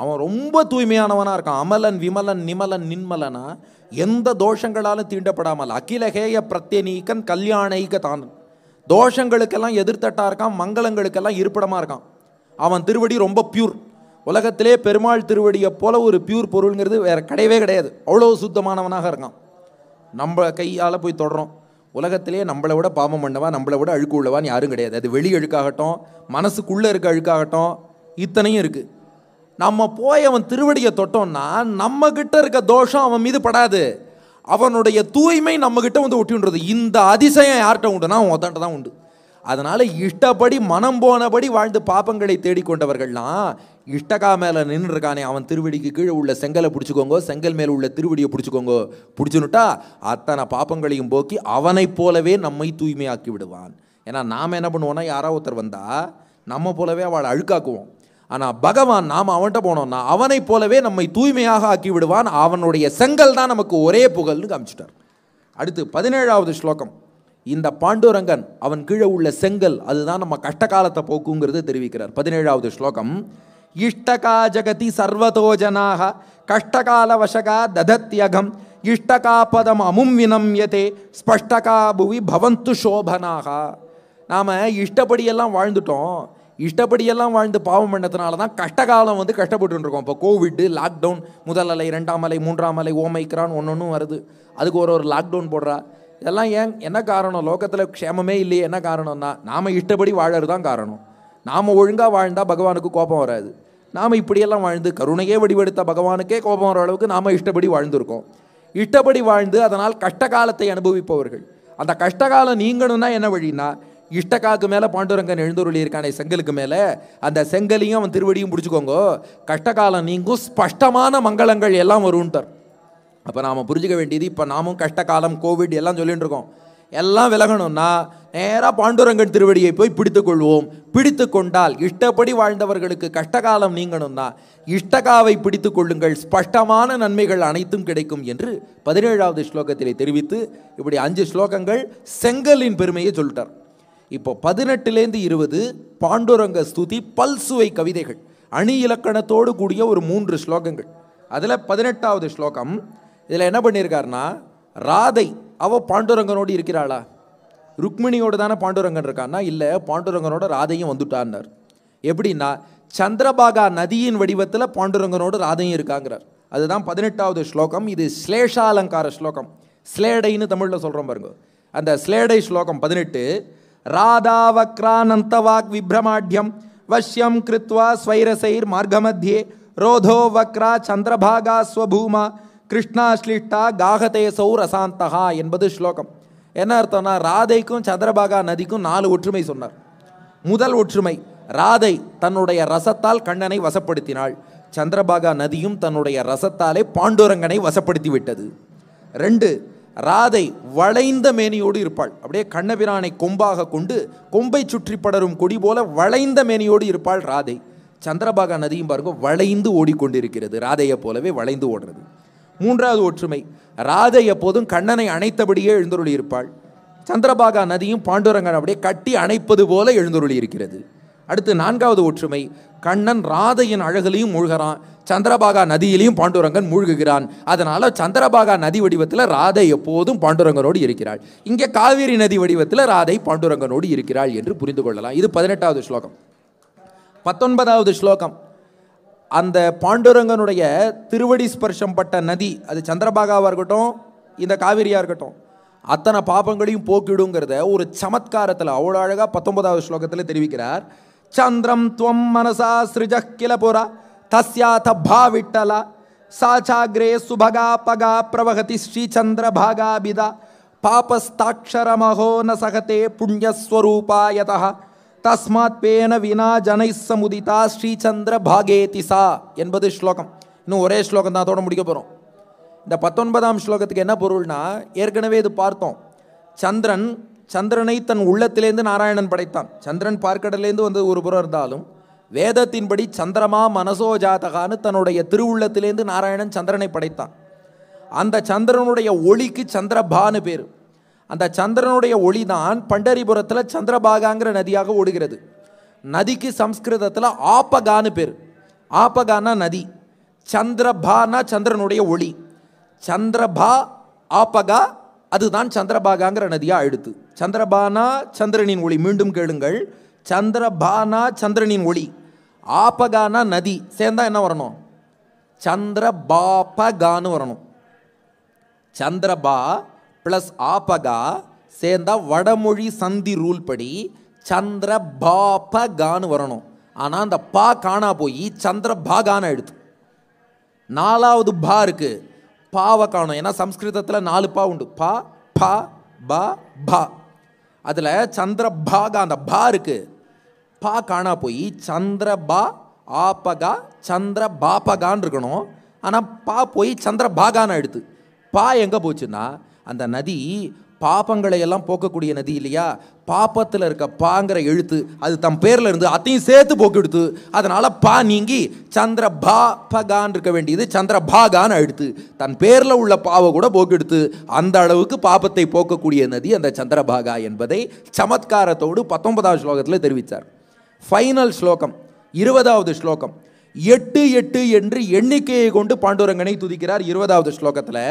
அவன் ரொம்ப தூய்மையானவனாக இருக்கான். அமலன் விமலன் நிமலன் நின்மலனா எந்த தோஷங்களாலும் தீண்டப்படாமல் அகிலகேய பிரத்யநீக்கன் கல்யாணைக தான். தோஷங்களுக்கெல்லாம் எதிர்த்தட்டாக இருக்கான் மங்களங்களுக்கெல்லாம் இருப்பிடமாக இருக்கான். அவன் திருவடி ரொம்ப பியூர் உலகத்திலே பெருமாள் திருவடியை போல ஒரு பியூர் பொருளுங்கிறது வேற கிடையவே கிடையாது. அவ்வளோ சுத்தமானவனாக இருக்கான். நம்ம கையால் போய் தொடுறோம். உலகத்திலே நம்மளை விட பாவம் பண்ணவா நம்மளை விட அழுக்கு உள்ளவான்னு யாரும் கிடையாது. அது வெளி அழுக்காகட்டும் மனசுக்குள்ளே இருக்க அழுக்காகட்டும் இத்தனையும் இருக்குது நம்ம போய் அவன் திருவடியை தொட்டோம்னா நம்மக்கிட்ட இருக்க தோஷம் அவன் மீது படாது. அவனுடைய தூய்மை நம்மக்கிட்ட வந்து ஒட்டின்றது இந்த அதிசயம் யார்கிட்ட உண்டுனா அவன் ஒத்தாண்ட தான் உண்டு. அதனால் இஷ்டப்படி மனம் போனபடி வாழ்ந்து பாப்பங்களை தேடிக்கொண்டவர்கள்லாம் இஷ்டகா மேலே நின்று இருக்கானே அவன் திருவடிக்கு கீழே உள்ள செங்கலை பிடிச்சிக்கோங்க செங்கல் மேலே உள்ள திருவடியை பிடிச்சிக்கோங்க. பிடிச்சுனுட்டா அத்தனை பாப்பங்களையும் போக்கி அவனைப் போலவே நம்மை தூய்மையாக்கி விடுவான். ஏன்னா நாம் என்ன பண்ணுவோன்னா யாரோ ஒருத்தர் வந்தால் நம்ம போலவே அவளை அழுக்காக்குவோம். ஆனால் பகவான் நாம் அவன்கிட்ட போனோம்னா அவனைப் போலவே நம்மை தூய்மையாக ஆக்கி விடுவான். அவனுடைய செங்கல் தான் நமக்கு ஒரே புகழ்னு காமிச்சிட்டார். அடுத்து பதினேழாவது ஸ்லோகம். இந்த பாண்டுரங்கன் அவன் கீழே உள்ள செங்கல் அதுதான் நம்ம கஷ்டகாலத்தை போக்குங்கிறது தெரிவிக்கிறார். பதினேழாவது ஸ்லோகம். இஷ்டகா ஜகதி சர்வதோ ஜனாக கஷ்டகால வசகா ததத்யகம் இஷ்டகா பதம் அமும் வினம்யதே ஸ்பஷ்டகா புவி பவந்து சோபனாக. நாம் இஷ்டப்படியெல்லாம் வாழ்ந்துட்டோம். இஷ்டப்படியெல்லாம் வாழ்ந்து பாவம் பண்ணதுனால தான் கஷ்டகாலம் வந்து கஷ்டப்பட்டு இருக்கோம் இப்போ கோவிட்டு லாக்டவுன் முதல் அலை ரெண்டாம் அலை மூன்றாம் அலை ஓமைக்ரான் ஒன்று ஒன்றும் வருது. அதுக்கு ஒரு ஒரு லாக்டவுன் போடுறா. இதெல்லாம் ஏன் என்ன காரணம்? லோகத்தில் க்ஷேமமே இல்லையே என்ன காரணம்னா நாம் இஷ்டப்படி வாழறது தான் காரணம். நாம் ஒழுங்காக வாழ்ந்தால் பகவானுக்கு கோபம் வராது. நாம் இப்படியெல்லாம் வாழ்ந்து கருணையே வடிவெடுத்த பகவானுக்கே கோபம் வர அளவுக்கு நாம் இஷ்டப்படி வாழ்ந்திருக்கோம். இஷ்டப்படி வாழ்ந்து அதனால் கஷ்டகாலத்தை அனுபவிப்பவர்கள். அந்த கஷ்டகாலம் நீங்கணும்னா என்ன வழின்னா இஷ்டக்காக்கு மேலே பாண்டுரங்கன் எழுந்தருளி இருக்கானே செங்கலுக்கு மேலே அந்த செங்கலையும் அவன் திருவடியும் பிடிச்சிக்கோங்க கஷ்டகாலம் நீங்கும் ஸ்பஷ்டமான மங்களங்கள் எல்லாம் வரும்ட்டார். அப்போ நாம் புரிஞ்சுக்க வேண்டியது இப்போ நாமும் கஷ்டகாலம் கோவிட் எல்லாம் சொல்லிட்டு இருக்கோம். எல்லாம் விலகணும்னா நேராக பாண்டுரங்கன் திருவடியை போய் பிடித்து கொள்வோம் பிடித்து கொண்டால் இஷ்டப்படி வாழ்ந்தவர்களுக்கு கஷ்டகாலம் நீங்கணும்னா இஷ்டகாவை பிடித்து கொள்ளுங்கள் ஸ்பஷ்டமான நன்மைகள் அனைத்தும் கிடைக்கும் என்று பதினேழாவது ஸ்லோகத்திலே தெரிவித்து இப்படி அஞ்சு ஸ்லோகங்கள் செங்கலின் பெருமையை சொல்லிட்டார். இப்போ பதினெட்டுலேருந்து இருபது பாண்டுரங்க ஸ்துதி பல்சுவை கவிதைகள். அணி இலக்கணத்தோடு கூடிய ஒரு மூன்று ஸ்லோகங்கள். அதில் பதினெட்டாவது ஸ்லோகம் இதில் என்ன பண்ணியிருக்காருன்னா ராதை அவ பாண்டுரங்கனோடு இருக்கிறாளா? ருக்மிணியோடு தானே பாண்டுரங்கன் இருக்கான்னா? இல்லை பாண்டுரங்கனோட ராதையும் வந்துட்டான்னார். எப்படின்னா சந்திரபாகா நதியின் வடிவத்தில் பாண்டுரங்கனோடு ராதையும் இருக்காங்கிறார். அதுதான் பதினெட்டாவது ஸ்லோகம். இது ஸ்லேஷாலங்கார ஸ்லோகம். ஸ்லேடைன்னு தமிழில் சொல்கிறோம் பாருங்க. அந்த ஸ்லேடை ஸ்லோகம் பதினெட்டு ராதாவக்ரானந்தவாக் விப்ரமாட்யம் வஷ்யம் கிருத்வா ஸ்வைரசைர் மார்க்கமத்தியே ரோதோ வக்ரா சந்திரபாகா ஸ்வபூமா கிருஷ்ணாஸ்லிஷ்டா காகதேசௌ ரசாந்தகா என்பது ஸ்லோகம். என்ன அர்த்தம்னா ராதைக்கும் சந்திரபாகா நதிக்கும் நாலு ஒற்றுமை சொன்னார். முதல் ஒற்றுமை ராதை தன்னுடைய ரசத்தால் கண்ணனை வசப்படுத்தினாள். சந்திரபாகா நதியும் தன்னுடைய ரசத்தாலே பாண்டுரங்கனை வசப்படுத்தி விட்டது ரெண்டு ராதை வளைந்த மேனியோடு இருப்பாள். அப்படியே கண்ணபிரானை கொம்பாக கொண்டு கொம்பை சுற்றி படரும் கொடி போல வளைந்த மேனியோடு இருப்பாள் ராதை. சந்திரபாகா நதியும் பாருங்க வளைந்து ஓடிக்கொண்டிருக்கிறது ராதையை போலவே வளைந்து ஓடுறது. மூன்றாவது ஒற்றுமை. ராதை எப்போதும் கண்ணனை அணைத்தபடியே எழுந்தருளி இருப்பாள் சந்திரபாகா நதியும் பாண்டுரங்கன் அப்படியே கட்டி அணைப்பது போல எழுந்தருளி இருக்கிறது அடுத்து நான்காவது ஒற்றுமை. கண்ணன் ராதையின் அழகுலையும் மூழ்கிறான். சந்திரபாகா நதியிலையும் பாண்டுரங்கன் மூழ்குகிறான். அதனால் சந்திரபாகா நதி வடிவத்தில் ராதை எப்போதும் பாண்டுரங்கனோடு இருக்கிறாள். இங்கே காவேரி நதி வடிவத்தில் ராதை பாண்டுரங்கனோடு இருக்கிறாள் என்று புரிந்து கொள்ளலாம். இது பதினெட்டாவது ஸ்லோகம். பத்தொன்பதாவது ஸ்லோகம். அந்த பாண்டுரங்கனுடைய திருவடி ஸ்பர்ஷம் பட்ட நதி அது சந்திரபாகாவாக இருக்கட்டும் இந்த காவிரியாக இருக்கட்டும் அத்தனை பாபங்களையும் போக்கிடுங்கிறத ஒரு சமத்காரத்தில் அவ்வளோ அழகாக பத்தொன்பதாவது ஸ்லோகத்தில் தெரிவிக்கிறார். சந்திரம் துவம் மனசா சிருஜ கில தஸ்யா தப்பா விட்டலா சாச்சாகிரே சுபகா பகா பிரவகதி ஸ்ரீச்சந்திர பாகாபிதா பாபஸ்தாட்சரமஹோ ந சகதே புண்ணியஸ்வரூபாயதா தஸ்மாத் பேன வினா ஜனை சமுதிதா ஸ்ரீசந்திர பாகேதி சா என்பது ஸ்லோகம். இன்னும் ஒரே ஸ்லோகம் தான் அதோட முடிக்க போகிறோம் இந்த பத்தொன்பதாம் ஸ்லோகத்துக்கு என்ன பொருள்னா ஏற்கனவே இது பார்த்தோம். சந்திரன் சந்திரனை தன் உள்ளத்திலேருந்து நாராயணன் படைத்தான். சந்திரன் பார்க்கடலேருந்து வந்தது ஒரு புறம் இருந்தாலும் வேதத்தின்படி சந்திரமா மனசோ ஜாதகான்னு தன்னுடைய திருவுள்ளத்திலேருந்து நாராயணன் சந்திரனை படைத்தான். அந்த சந்திரனுடைய ஒளிக்கு சந்திரபான்னு பேர். அந்த சந்திரனுடைய ஒளி தான் பண்டரிபுரத்தில் சந்திரபாகாங்கிற நதியாக ஓடுகிறது. நதிக்கு சம்ஸ்கிருதத்தில் ஆப்பகான்னு பேர். ஆப்பகானா நதி. சந்திரபானா சந்திரனுடைய ஒளி. சந்திரபா ஆப்பகா அதுதான் சந்திரபாகாங்கிற நதியாக எடுத்து. சந்திரபானா சந்திரனின் ஒளி. மீண்டும் கேளுங்கள். சந்திரபானா சந்திரனின் ஒளி. ஆப்பகானா நதி. சேர்ந்தா என்ன வரணும்? சந்திரபாபகான்னு வரணும். சந்திரபா ப்ளஸ் ஆபகா சேர்ந்தா வடமொழி சந்தி ரூல் படி சந்திர பாபகான்னு வரணும். ஆனால் அந்த பா காணா போய் சந்திர பாகான எடுத்து நாலாவது பா இருக்கு. பாவை காணும். ஏன்னா சம்ஸ்கிருதத்தில் நாலு பா உண்டு. பா பா பா பா. அதில் சந்திர பாகா அந்த பா இருக்கு. பா காணா போய் சந்திர பா ஆபகா சந்திர பாபகான்னு இருக்கணும். ஆனால் பா போய் சந்திர பாகான எடுத்து பா எங்கே போச்சுன்னா அந்த நதி பாப்பங்களை எல்லாம் போக்கக்கூடிய நதி இல்லையா? பாப்பத்தில் இருக்க பாங்கிற எழுத்து அது தம் பேரில் இருந்து அதையும் சேர்த்து போக்கெடுத்து அதனால் பா நீங்கி சந்திர பா பகான் இருக்க வேண்டியது சந்திர பாகான் எடுத்து தன் பேரில் உள்ள பாவை கூட போக்கெடுத்து அந்த அளவுக்கு பாப்பத்தை போக்கக்கூடிய நதி அந்த சந்திரபாகா என்பதை சமத்காரத்தோடு பத்தொன்பதாவது ஸ்லோகத்தில் தெரிவித்தார். ஃபைனல் ஸ்லோகம் இருபதாவது ஸ்லோகம். எட்டு எட்டு என்று எண்ணிக்கையை கொண்டு பாண்டுரங்கனை துதிக்கிறார் இருபதாவது ஸ்லோகத்தில்.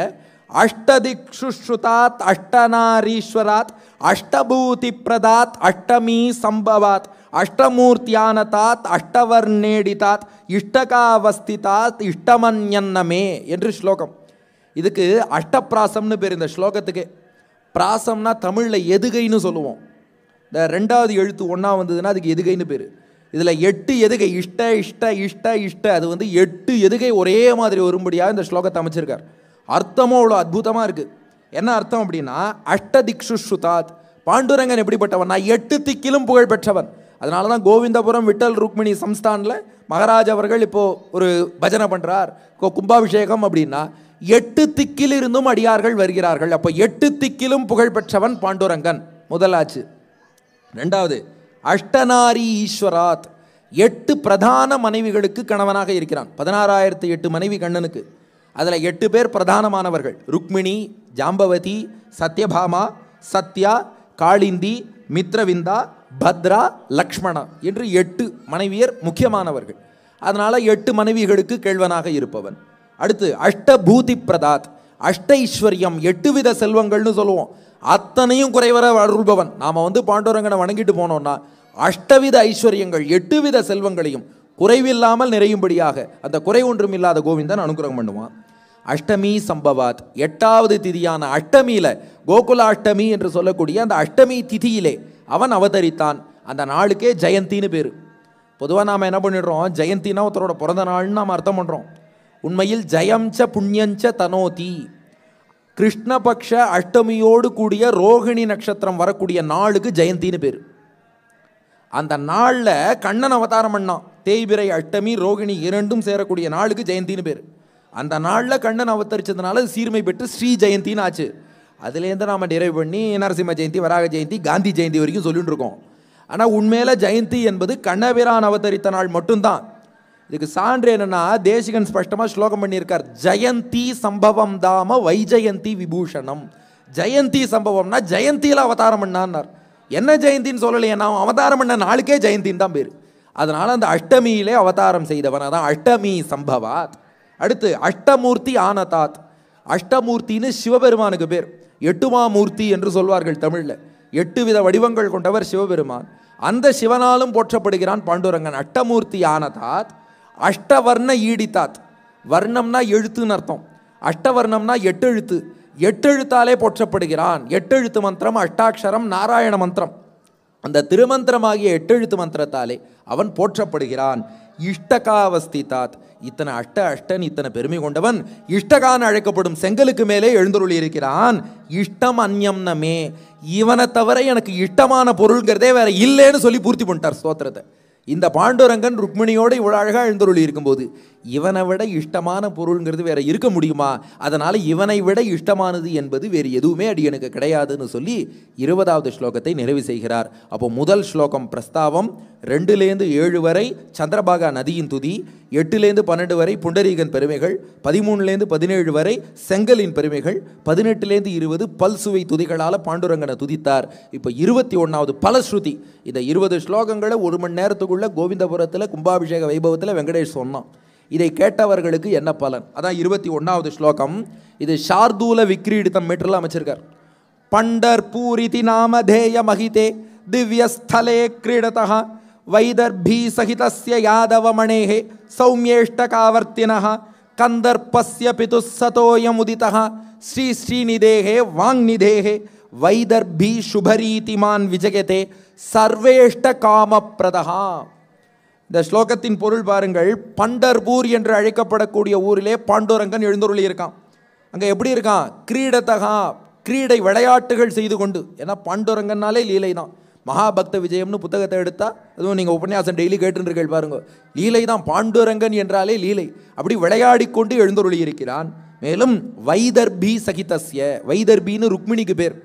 அஷ்டதிக்ஷுஷ்ருதாத் அஷ்டநாரீஸ்வராத் அஷ்டபூதி பிரதாத் அஷ்டமீ சம்பவாத் அஷ்டமூர்த்தியானதாத் அஷ்டவர்ணேடிதாத் இஷ்டகாவஸ்திதாத் இஷ்டமன்யன்னமே என்று ஸ்லோகம். இதுக்கு அஷ்டப்பிராசம்னு பேர் இந்த ஸ்லோகத்துக்கு. பிராசம்னா தமிழில் எதுகைன்னு சொல்லுவோம். இந்த ரெண்டாவது எழுத்து ஒன்றா வந்ததுன்னா அதுக்கு எதுகைன்னு பேர். இதில் எட்டு எதுகை இஷ்ட இஷ்ட இஷ்ட இஷ்ட அது வந்து எட்டு எதுகை ஒரே மாதிரி வரும்படியாக இந்த ஸ்லோகத்தை அமைச்சிருக்கார். அர்த்தமும் அவ்வளோ அற்புதமாக இருக்குது என்ன அர்த்தம் அப்படின்னா அஷ்டதிக்ஷுஸ்ருதாத் பாண்டுரங்கன் எப்படிப்பட்டவன்? நான் எட்டு திக்கிலும் புகழ் பெற்றவன். அதனால தான் கோவிந்தபுரம் விட்டல் ருக்மிணி சம்ஸ்தானில் மகாராஜ் அவர்கள் இப்போது ஒரு பஜனை பண்ணுறார் கும்பாபிஷேகம் அப்படின்னா எட்டு திக்கில் இருந்தும் அடியார்கள் வருகிறார்கள். அப்போ எட்டு திக்கிலும் புகழ் பெற்றவன் பாண்டுரங்கன். முதலாச்சு. ரெண்டாவது அஷ்டநாரி ஈஸ்வராத் எட்டு பிரதான மனைவிகளுக்கு கணவனாக இருக்கிறான் பதினாறாயிரத்து எட்டு மனைவி கண்ணனுக்கு அதில் எட்டு பேர் பிரதானமானவர்கள். ருக்மிணி ஜாம்பவதி சத்யபாமா சத்யா காளிந்தி மித்ரவிந்தா பத்ரா லக்ஷ்மணா என்று எட்டு மனைவியர் முக்கியமானவர்கள். அதனால் எட்டு மனைவிகளுக்கு கேள்வனாக இருப்பவன். அடுத்து அஷ்டபூதி பிரதாத் அஷ்ட ஐஸ்வர்யம் எட்டு வித செல்வங்கள்னு சொல்லுவோம். அத்தனையும் குறைவர அருள்பவன் நாம் வந்து பாண்டோரங்கனை வணங்கிட்டு போனோம்னா அஷ்டவித ஐஸ்வர்யங்கள் எட்டு வித செல்வங்களையும் குறைவில்லாமல் நிறையும்படியாக அந்த குறை ஒன்றும் இல்லாத கோவிந்தன் அனுகிரகம் பண்ணுவான். அஷ்டமி சம்பவாத் எட்டாவது திதியான அஷ்டமியில் கோகுல அஷ்டமி என்று சொல்லக்கூடிய அந்த அஷ்டமி திதியிலே அவன் அவதரித்தான். அந்த நாளுக்கே ஜெயந்தின்னு பேர். பொதுவாக நாம் என்ன பண்ணிடுறோம்? ஜெயந்தினா ஒருத்தரோட பிறந்த நாள்னு நாம் அர்த்தம் பண்ணுறோம் உண்மையில் ஜெயம்ச புண்ணியஞ்ச தனோதி. கிருஷ்ணபக்ஷ அஷ்டமியோடு கூடிய ரோகிணி நட்சத்திரம் வரக்கூடிய நாளுக்கு ஜெயந்தின்னு பேர். அந்த நாளில் கண்ணன் அவதாரம் பண்ணான். தேய்பிரை அஷ்டமி ரோகிணி இரண்டும் சேரக்கூடிய நாளுக்கு ஜெயந்தின்னு பேர். அந்த நாளில் கண்ணன் அவதரிச்சதுனால சீர்மை பெற்று ஸ்ரீ ஜெயந்தின்னு ஆச்சு. அதுலேருந்து நாம் டிரைவ் பண்ணி நரசிம்ம ஜெயந்தி வராக ஜெயந்தி காந்தி ஜெயந்தி வரைக்கும் சொல்லிட்டு இருக்கோம். ஆனால் உண்மையில ஜெயந்தி என்பது கண்ணபிரான் அவதரித்த நாள் மட்டும்தான். இதுக்கு சான்று என்னன்னா தேசிகன் ஸ்பஷ்டமாக ஸ்லோகம் பண்ணியிருக்கார். ஜெயந்தி சம்பவம் தாம வைஜெயந்தி விபூஷணம். ஜெயந்தி சம்பவம்னா ஜெயந்தியில் அவதாரம் பண்ணான்னார். என்ன ஜெயந்தின்னு சொல்லலையே நான் அவதாரம் பண்ண நாளுக்கே ஜெயந்தின்னு தான் பேர். அதனால் அந்த அஷ்டமியிலே அவதாரம் செய்தவன் அதான் அஷ்டமி சம்பவாத். அடுத்து அஷ்டமூர்த்தி ஆனதாத். அஷ்டமூர்த்தின்னு சிவபெருமானுக்கு பேர். எட்டுமாமூர்த்தி என்று சொல்வார்கள் தமிழில். எட்டு வித வடிவங்கள் கொண்டவர் சிவபெருமான். அந்த சிவனாலும் போற்றப்படுகிறான் பாண்டுரங்கன். அஷ்டமூர்த்தி ஆனதாத் அஷ்டவர்ண ஈடித்தாத் வர்ணம்னா எழுத்துன்னு அர்த்தம். அஷ்டவர்ணம்னா எட்டெழுத்து. எட்டெழுத்தாலே போற்றப்படுகிறான். எட்டெழுத்து மந்திரம் அஷ்டாட்சரம் நாராயண மந்திரம். அந்த திருமந்திரமாகிய எட்டெழுத்து மந்திரத்தாலே அவன் போற்றப்படுகிறான். இஷ்டகாவஸ்திதாத். இத்தனை அஷ்ட அஷ்டன் இத்தனை பெருமை கொண்டவன். இஷ்டகான் அழைக்கப்படும் செங்கலுக்கு மேலே எழுந்தருளி இருக்கிறான். இஷ்டம் அந்யம் நமே. இவனை தவிர எனக்கு இஷ்டமான பொருள்ங்கிறதே வேற இல்லைன்னு சொல்லி பூர்த்தி பண்ணிட்டார் ஸ்தோத்திரத்தை. இந்த பாண்டுரங்கன் ருக்மிணியோடு இவ்வளோ அழகாக எழுந்தருளி இருக்கும்போது இவனை விட இஷ்டமான பொருள்ங்கிறது வேற இருக்க முடியுமா? அதனால் இவனை விட இஷ்டமானது என்பது வேறு எதுவுமே அடியனுக்கு கிடையாதுன்னு சொல்லி இருபதாவது ஸ்லோகத்தை நிறைவு செய்கிறார். அப்போ முதல் ஸ்லோகம் பிரஸ்தாவம் ரெண்டுலேருந்து ஏழு வரை சந்திரபாகா நதியின் துதி எட்டுலேருந்து பன்னெண்டு வரை புண்டரீகன் பெருமைகள் பதிமூணுலேருந்து பதினேழு வரை செங்கலின் பெருமைகள் பதினெட்டுலேருந்து இருபது பல்சுவை துதிகளால் பாண்டுரங்கனை துதித்தார். இப்போ இருபத்தி ஒன்றாவது பலஸ்ருதி இந்த இருபது ஸ்லோகங்களை ஒரு மணி நேரத்துக்குள்ள கோவிந்தபுரத்தில் கும்பாபிஷேக வைபவத்தில் வெங்கடேஷ் சொன்னான். இதை கேட்டவர்களுக்கு என்ன பலன்? அதான் இருபத்தி ஒன்றாவது ஸ்லோகம். இது ஷார்தூல விக்ரீடித்தம் மீட்டரில் அமைச்சிருக்கார். பண்டர் பூரிதி நாம தேய மகிதே திவ்யஸ்தலே கிரீடதா வைதர்பீ சகிதஸ்ய யாதவமணேः சௌமியேஷ்டகாவர்த்தினः கந்தர்பஸ்ய பிது சதோயமுதிதா ஸ்ரீ ஸ்ரீநிதேகே வாங்நிதேகே வைதர்பீ சுபரீதிமான் விஜயதே சர்வேஷ்ட காமப்பிரதகா இந்த ஸ்லோகத்தின் பொருள் பாருங்கள் பண்டர்பூர் என்று அழைக்கப்படக்கூடிய ஊரிலே பாண்டுரங்கன் எழுந்தருளி இருக்கான் அங்கே எப்படி இருக்கான்? கிரீடத்தகா கிரீடை விளையாட்டுகள் செய்து கொண்டு. ஏன்னா பாண்டுரங்கன்னாலே லீலை தான் மகாபக்த விஜயம்னு புத்தகத்தை எடுத்தா அதுவும் நீங்கள் உபன்யாசம் டெய்லி கேட்டுருக்கீர்கள் பாருங்க. லீலை தான் பாண்டுரங்கன் என்றாலே லீலை. அப்படி விளையாடி கொண்டு எழுந்தருளி இருக்கிறான் மேலும் வைதர்பி சகிதஸ்ய வைதர்பின்னு ருக்மிணிக்கு பேர்.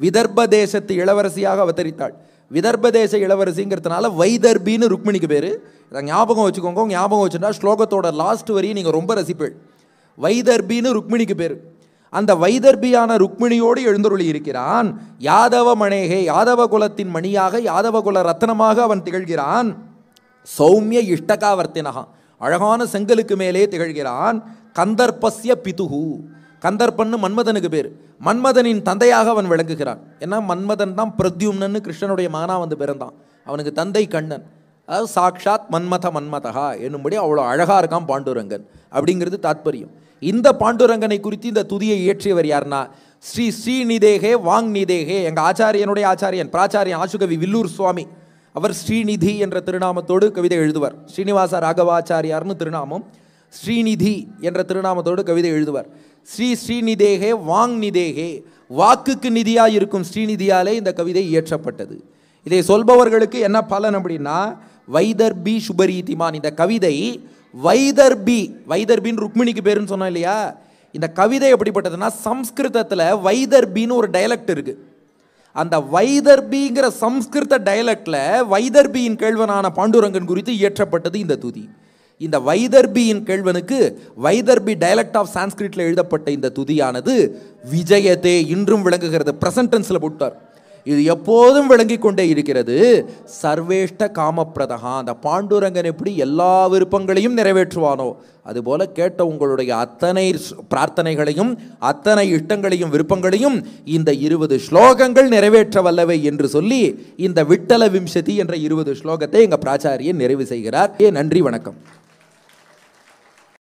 விதர்ப தேசத்து இளவரசியாக அவதரித்தாள். விதர்ப தேச இளவரசிங்கிறதுனால வைதர்பின்னு ருக்மிணிக்கு பேர். இதை ஞாபகம் வச்சுக்கோங்க. ஞாபகம் வச்சுட்டா ஸ்லோகத்தோட லாஸ்ட் வரையும் நீங்கள் ரொம்ப ரசிப்பீள் வைதர்பின்னு ருக்மிணிக்கு பேர். அந்த வைதர்பியான ருக்மிணியோடு எழுந்தருளி இருக்கிறான். யாதவ மணேகே யாதவ குலத்தின் மணியாக யாதவ குல ரத்னமாக அவன் திகழ்கிறான். சௌமிய இஷ்டகாவர்த்தினகா. அழகான செங்கலுக்கு மேலே திகழ்கிறான். கந்தர்பஸ்ய பிதுகு. கந்தர்பன்னு மன்மதனுக்கு பேர். மன்மதனின் தந்தையாக அவன் விளங்குகிறான். ஏன்னா மன்மதன் தான் பிரத்யும்னன்னு கிருஷ்ணனுடைய மகனாக வந்து பிறந்தான். அவனுக்கு தந்தை கண்ணன். அதாவது சாக்ஷாத் மன்மத மன்மதகா என்னும்படி அவ்வளோ அழகாக இருக்கான் பாண்டுரங்கன். அப்படிங்கிறது தாத்பரியம். இந்த பாண்டுரங்கனை குறித்து இந்த துதியை இயற்றியவர் யாருன்னா ஸ்ரீ ஸ்ரீநிதேகே வாங் நிதேகே எங்கள் ஆச்சாரியனுடைய ஆச்சாரியன் பிராச்சாரியன் ஆசுகவி வில்லூர் சுவாமி. அவர் ஸ்ரீநிதி என்ற திருநாமத்தோடு கவிதை எழுதுவார். ஸ்ரீனிவாச ராகவாச்சாரியார்னு திருநாமம் ஸ்ரீநிதி என்ற திருநாமத்தோடு கவிதை எழுதுவார். ஸ்ரீ ஸ்ரீநிதேகே வாங் நிதேகே வாக்குக்கு நிதியாக இருக்கும் ஸ்ரீநிதியாலே இந்த கவிதை இயற்றப்பட்டது. இதை சொல்பவர்களுக்கு என்ன பலன் அப்படின்னா வைதர்பி சுபரீதிமான் இந்த கவிதை வைதர்பி வைதர்பின்னு ருக்மிணிக்கு பேருன்னு சொன்னோம் இல்லையா? இந்த கவிதை எப்படிப்பட்டதுன்னா சம்ஸ்கிருதத்தில் வைதர்பின்னு ஒரு டைலக்ட் இருக்கு. அந்த வைதர்பிங்கிற சம்ஸ்கிருத டைலக்டில் வைதர்பியின் கேள்வனான பாண்டுரங்கன் குறித்து இயற்றப்பட்டது இந்த துதி. இந்த வைதர்பியின் கேள்வனுக்கு வைதர்பி டைலக்ட் ஆஃப் சான்ஸ்கிரிட்ல எழுதப்பட்ட இந்த துதியானது விஜயத்தே இன்றும் விளங்குகிறது. பிரசன்டென்ஸில் போட்டார். இது எப்போதும் விளங்கிக் கொண்டே இருக்கிறது. சர்வேஷ்ட காமப்பிரதகா அந்த பாண்டுரங்கன் எப்படி எல்லா விருப்பங்களையும் நிறைவேற்றுவானோ அதுபோல கேட்ட உங்களுடைய அத்தனை பிரார்த்தனைகளையும் அத்தனை இஷ்டங்களையும் விருப்பங்களையும் இந்த இருபது ஸ்லோகங்கள் நிறைவேற்ற வல்லவை என்று சொல்லி இந்த விட்டல விம்சதி என்ற இருபது ஸ்லோகத்தை எங்கள் பிராச்சாரியன் நிறைவு செய்கிறார். ஏ நன்றி வணக்கம்.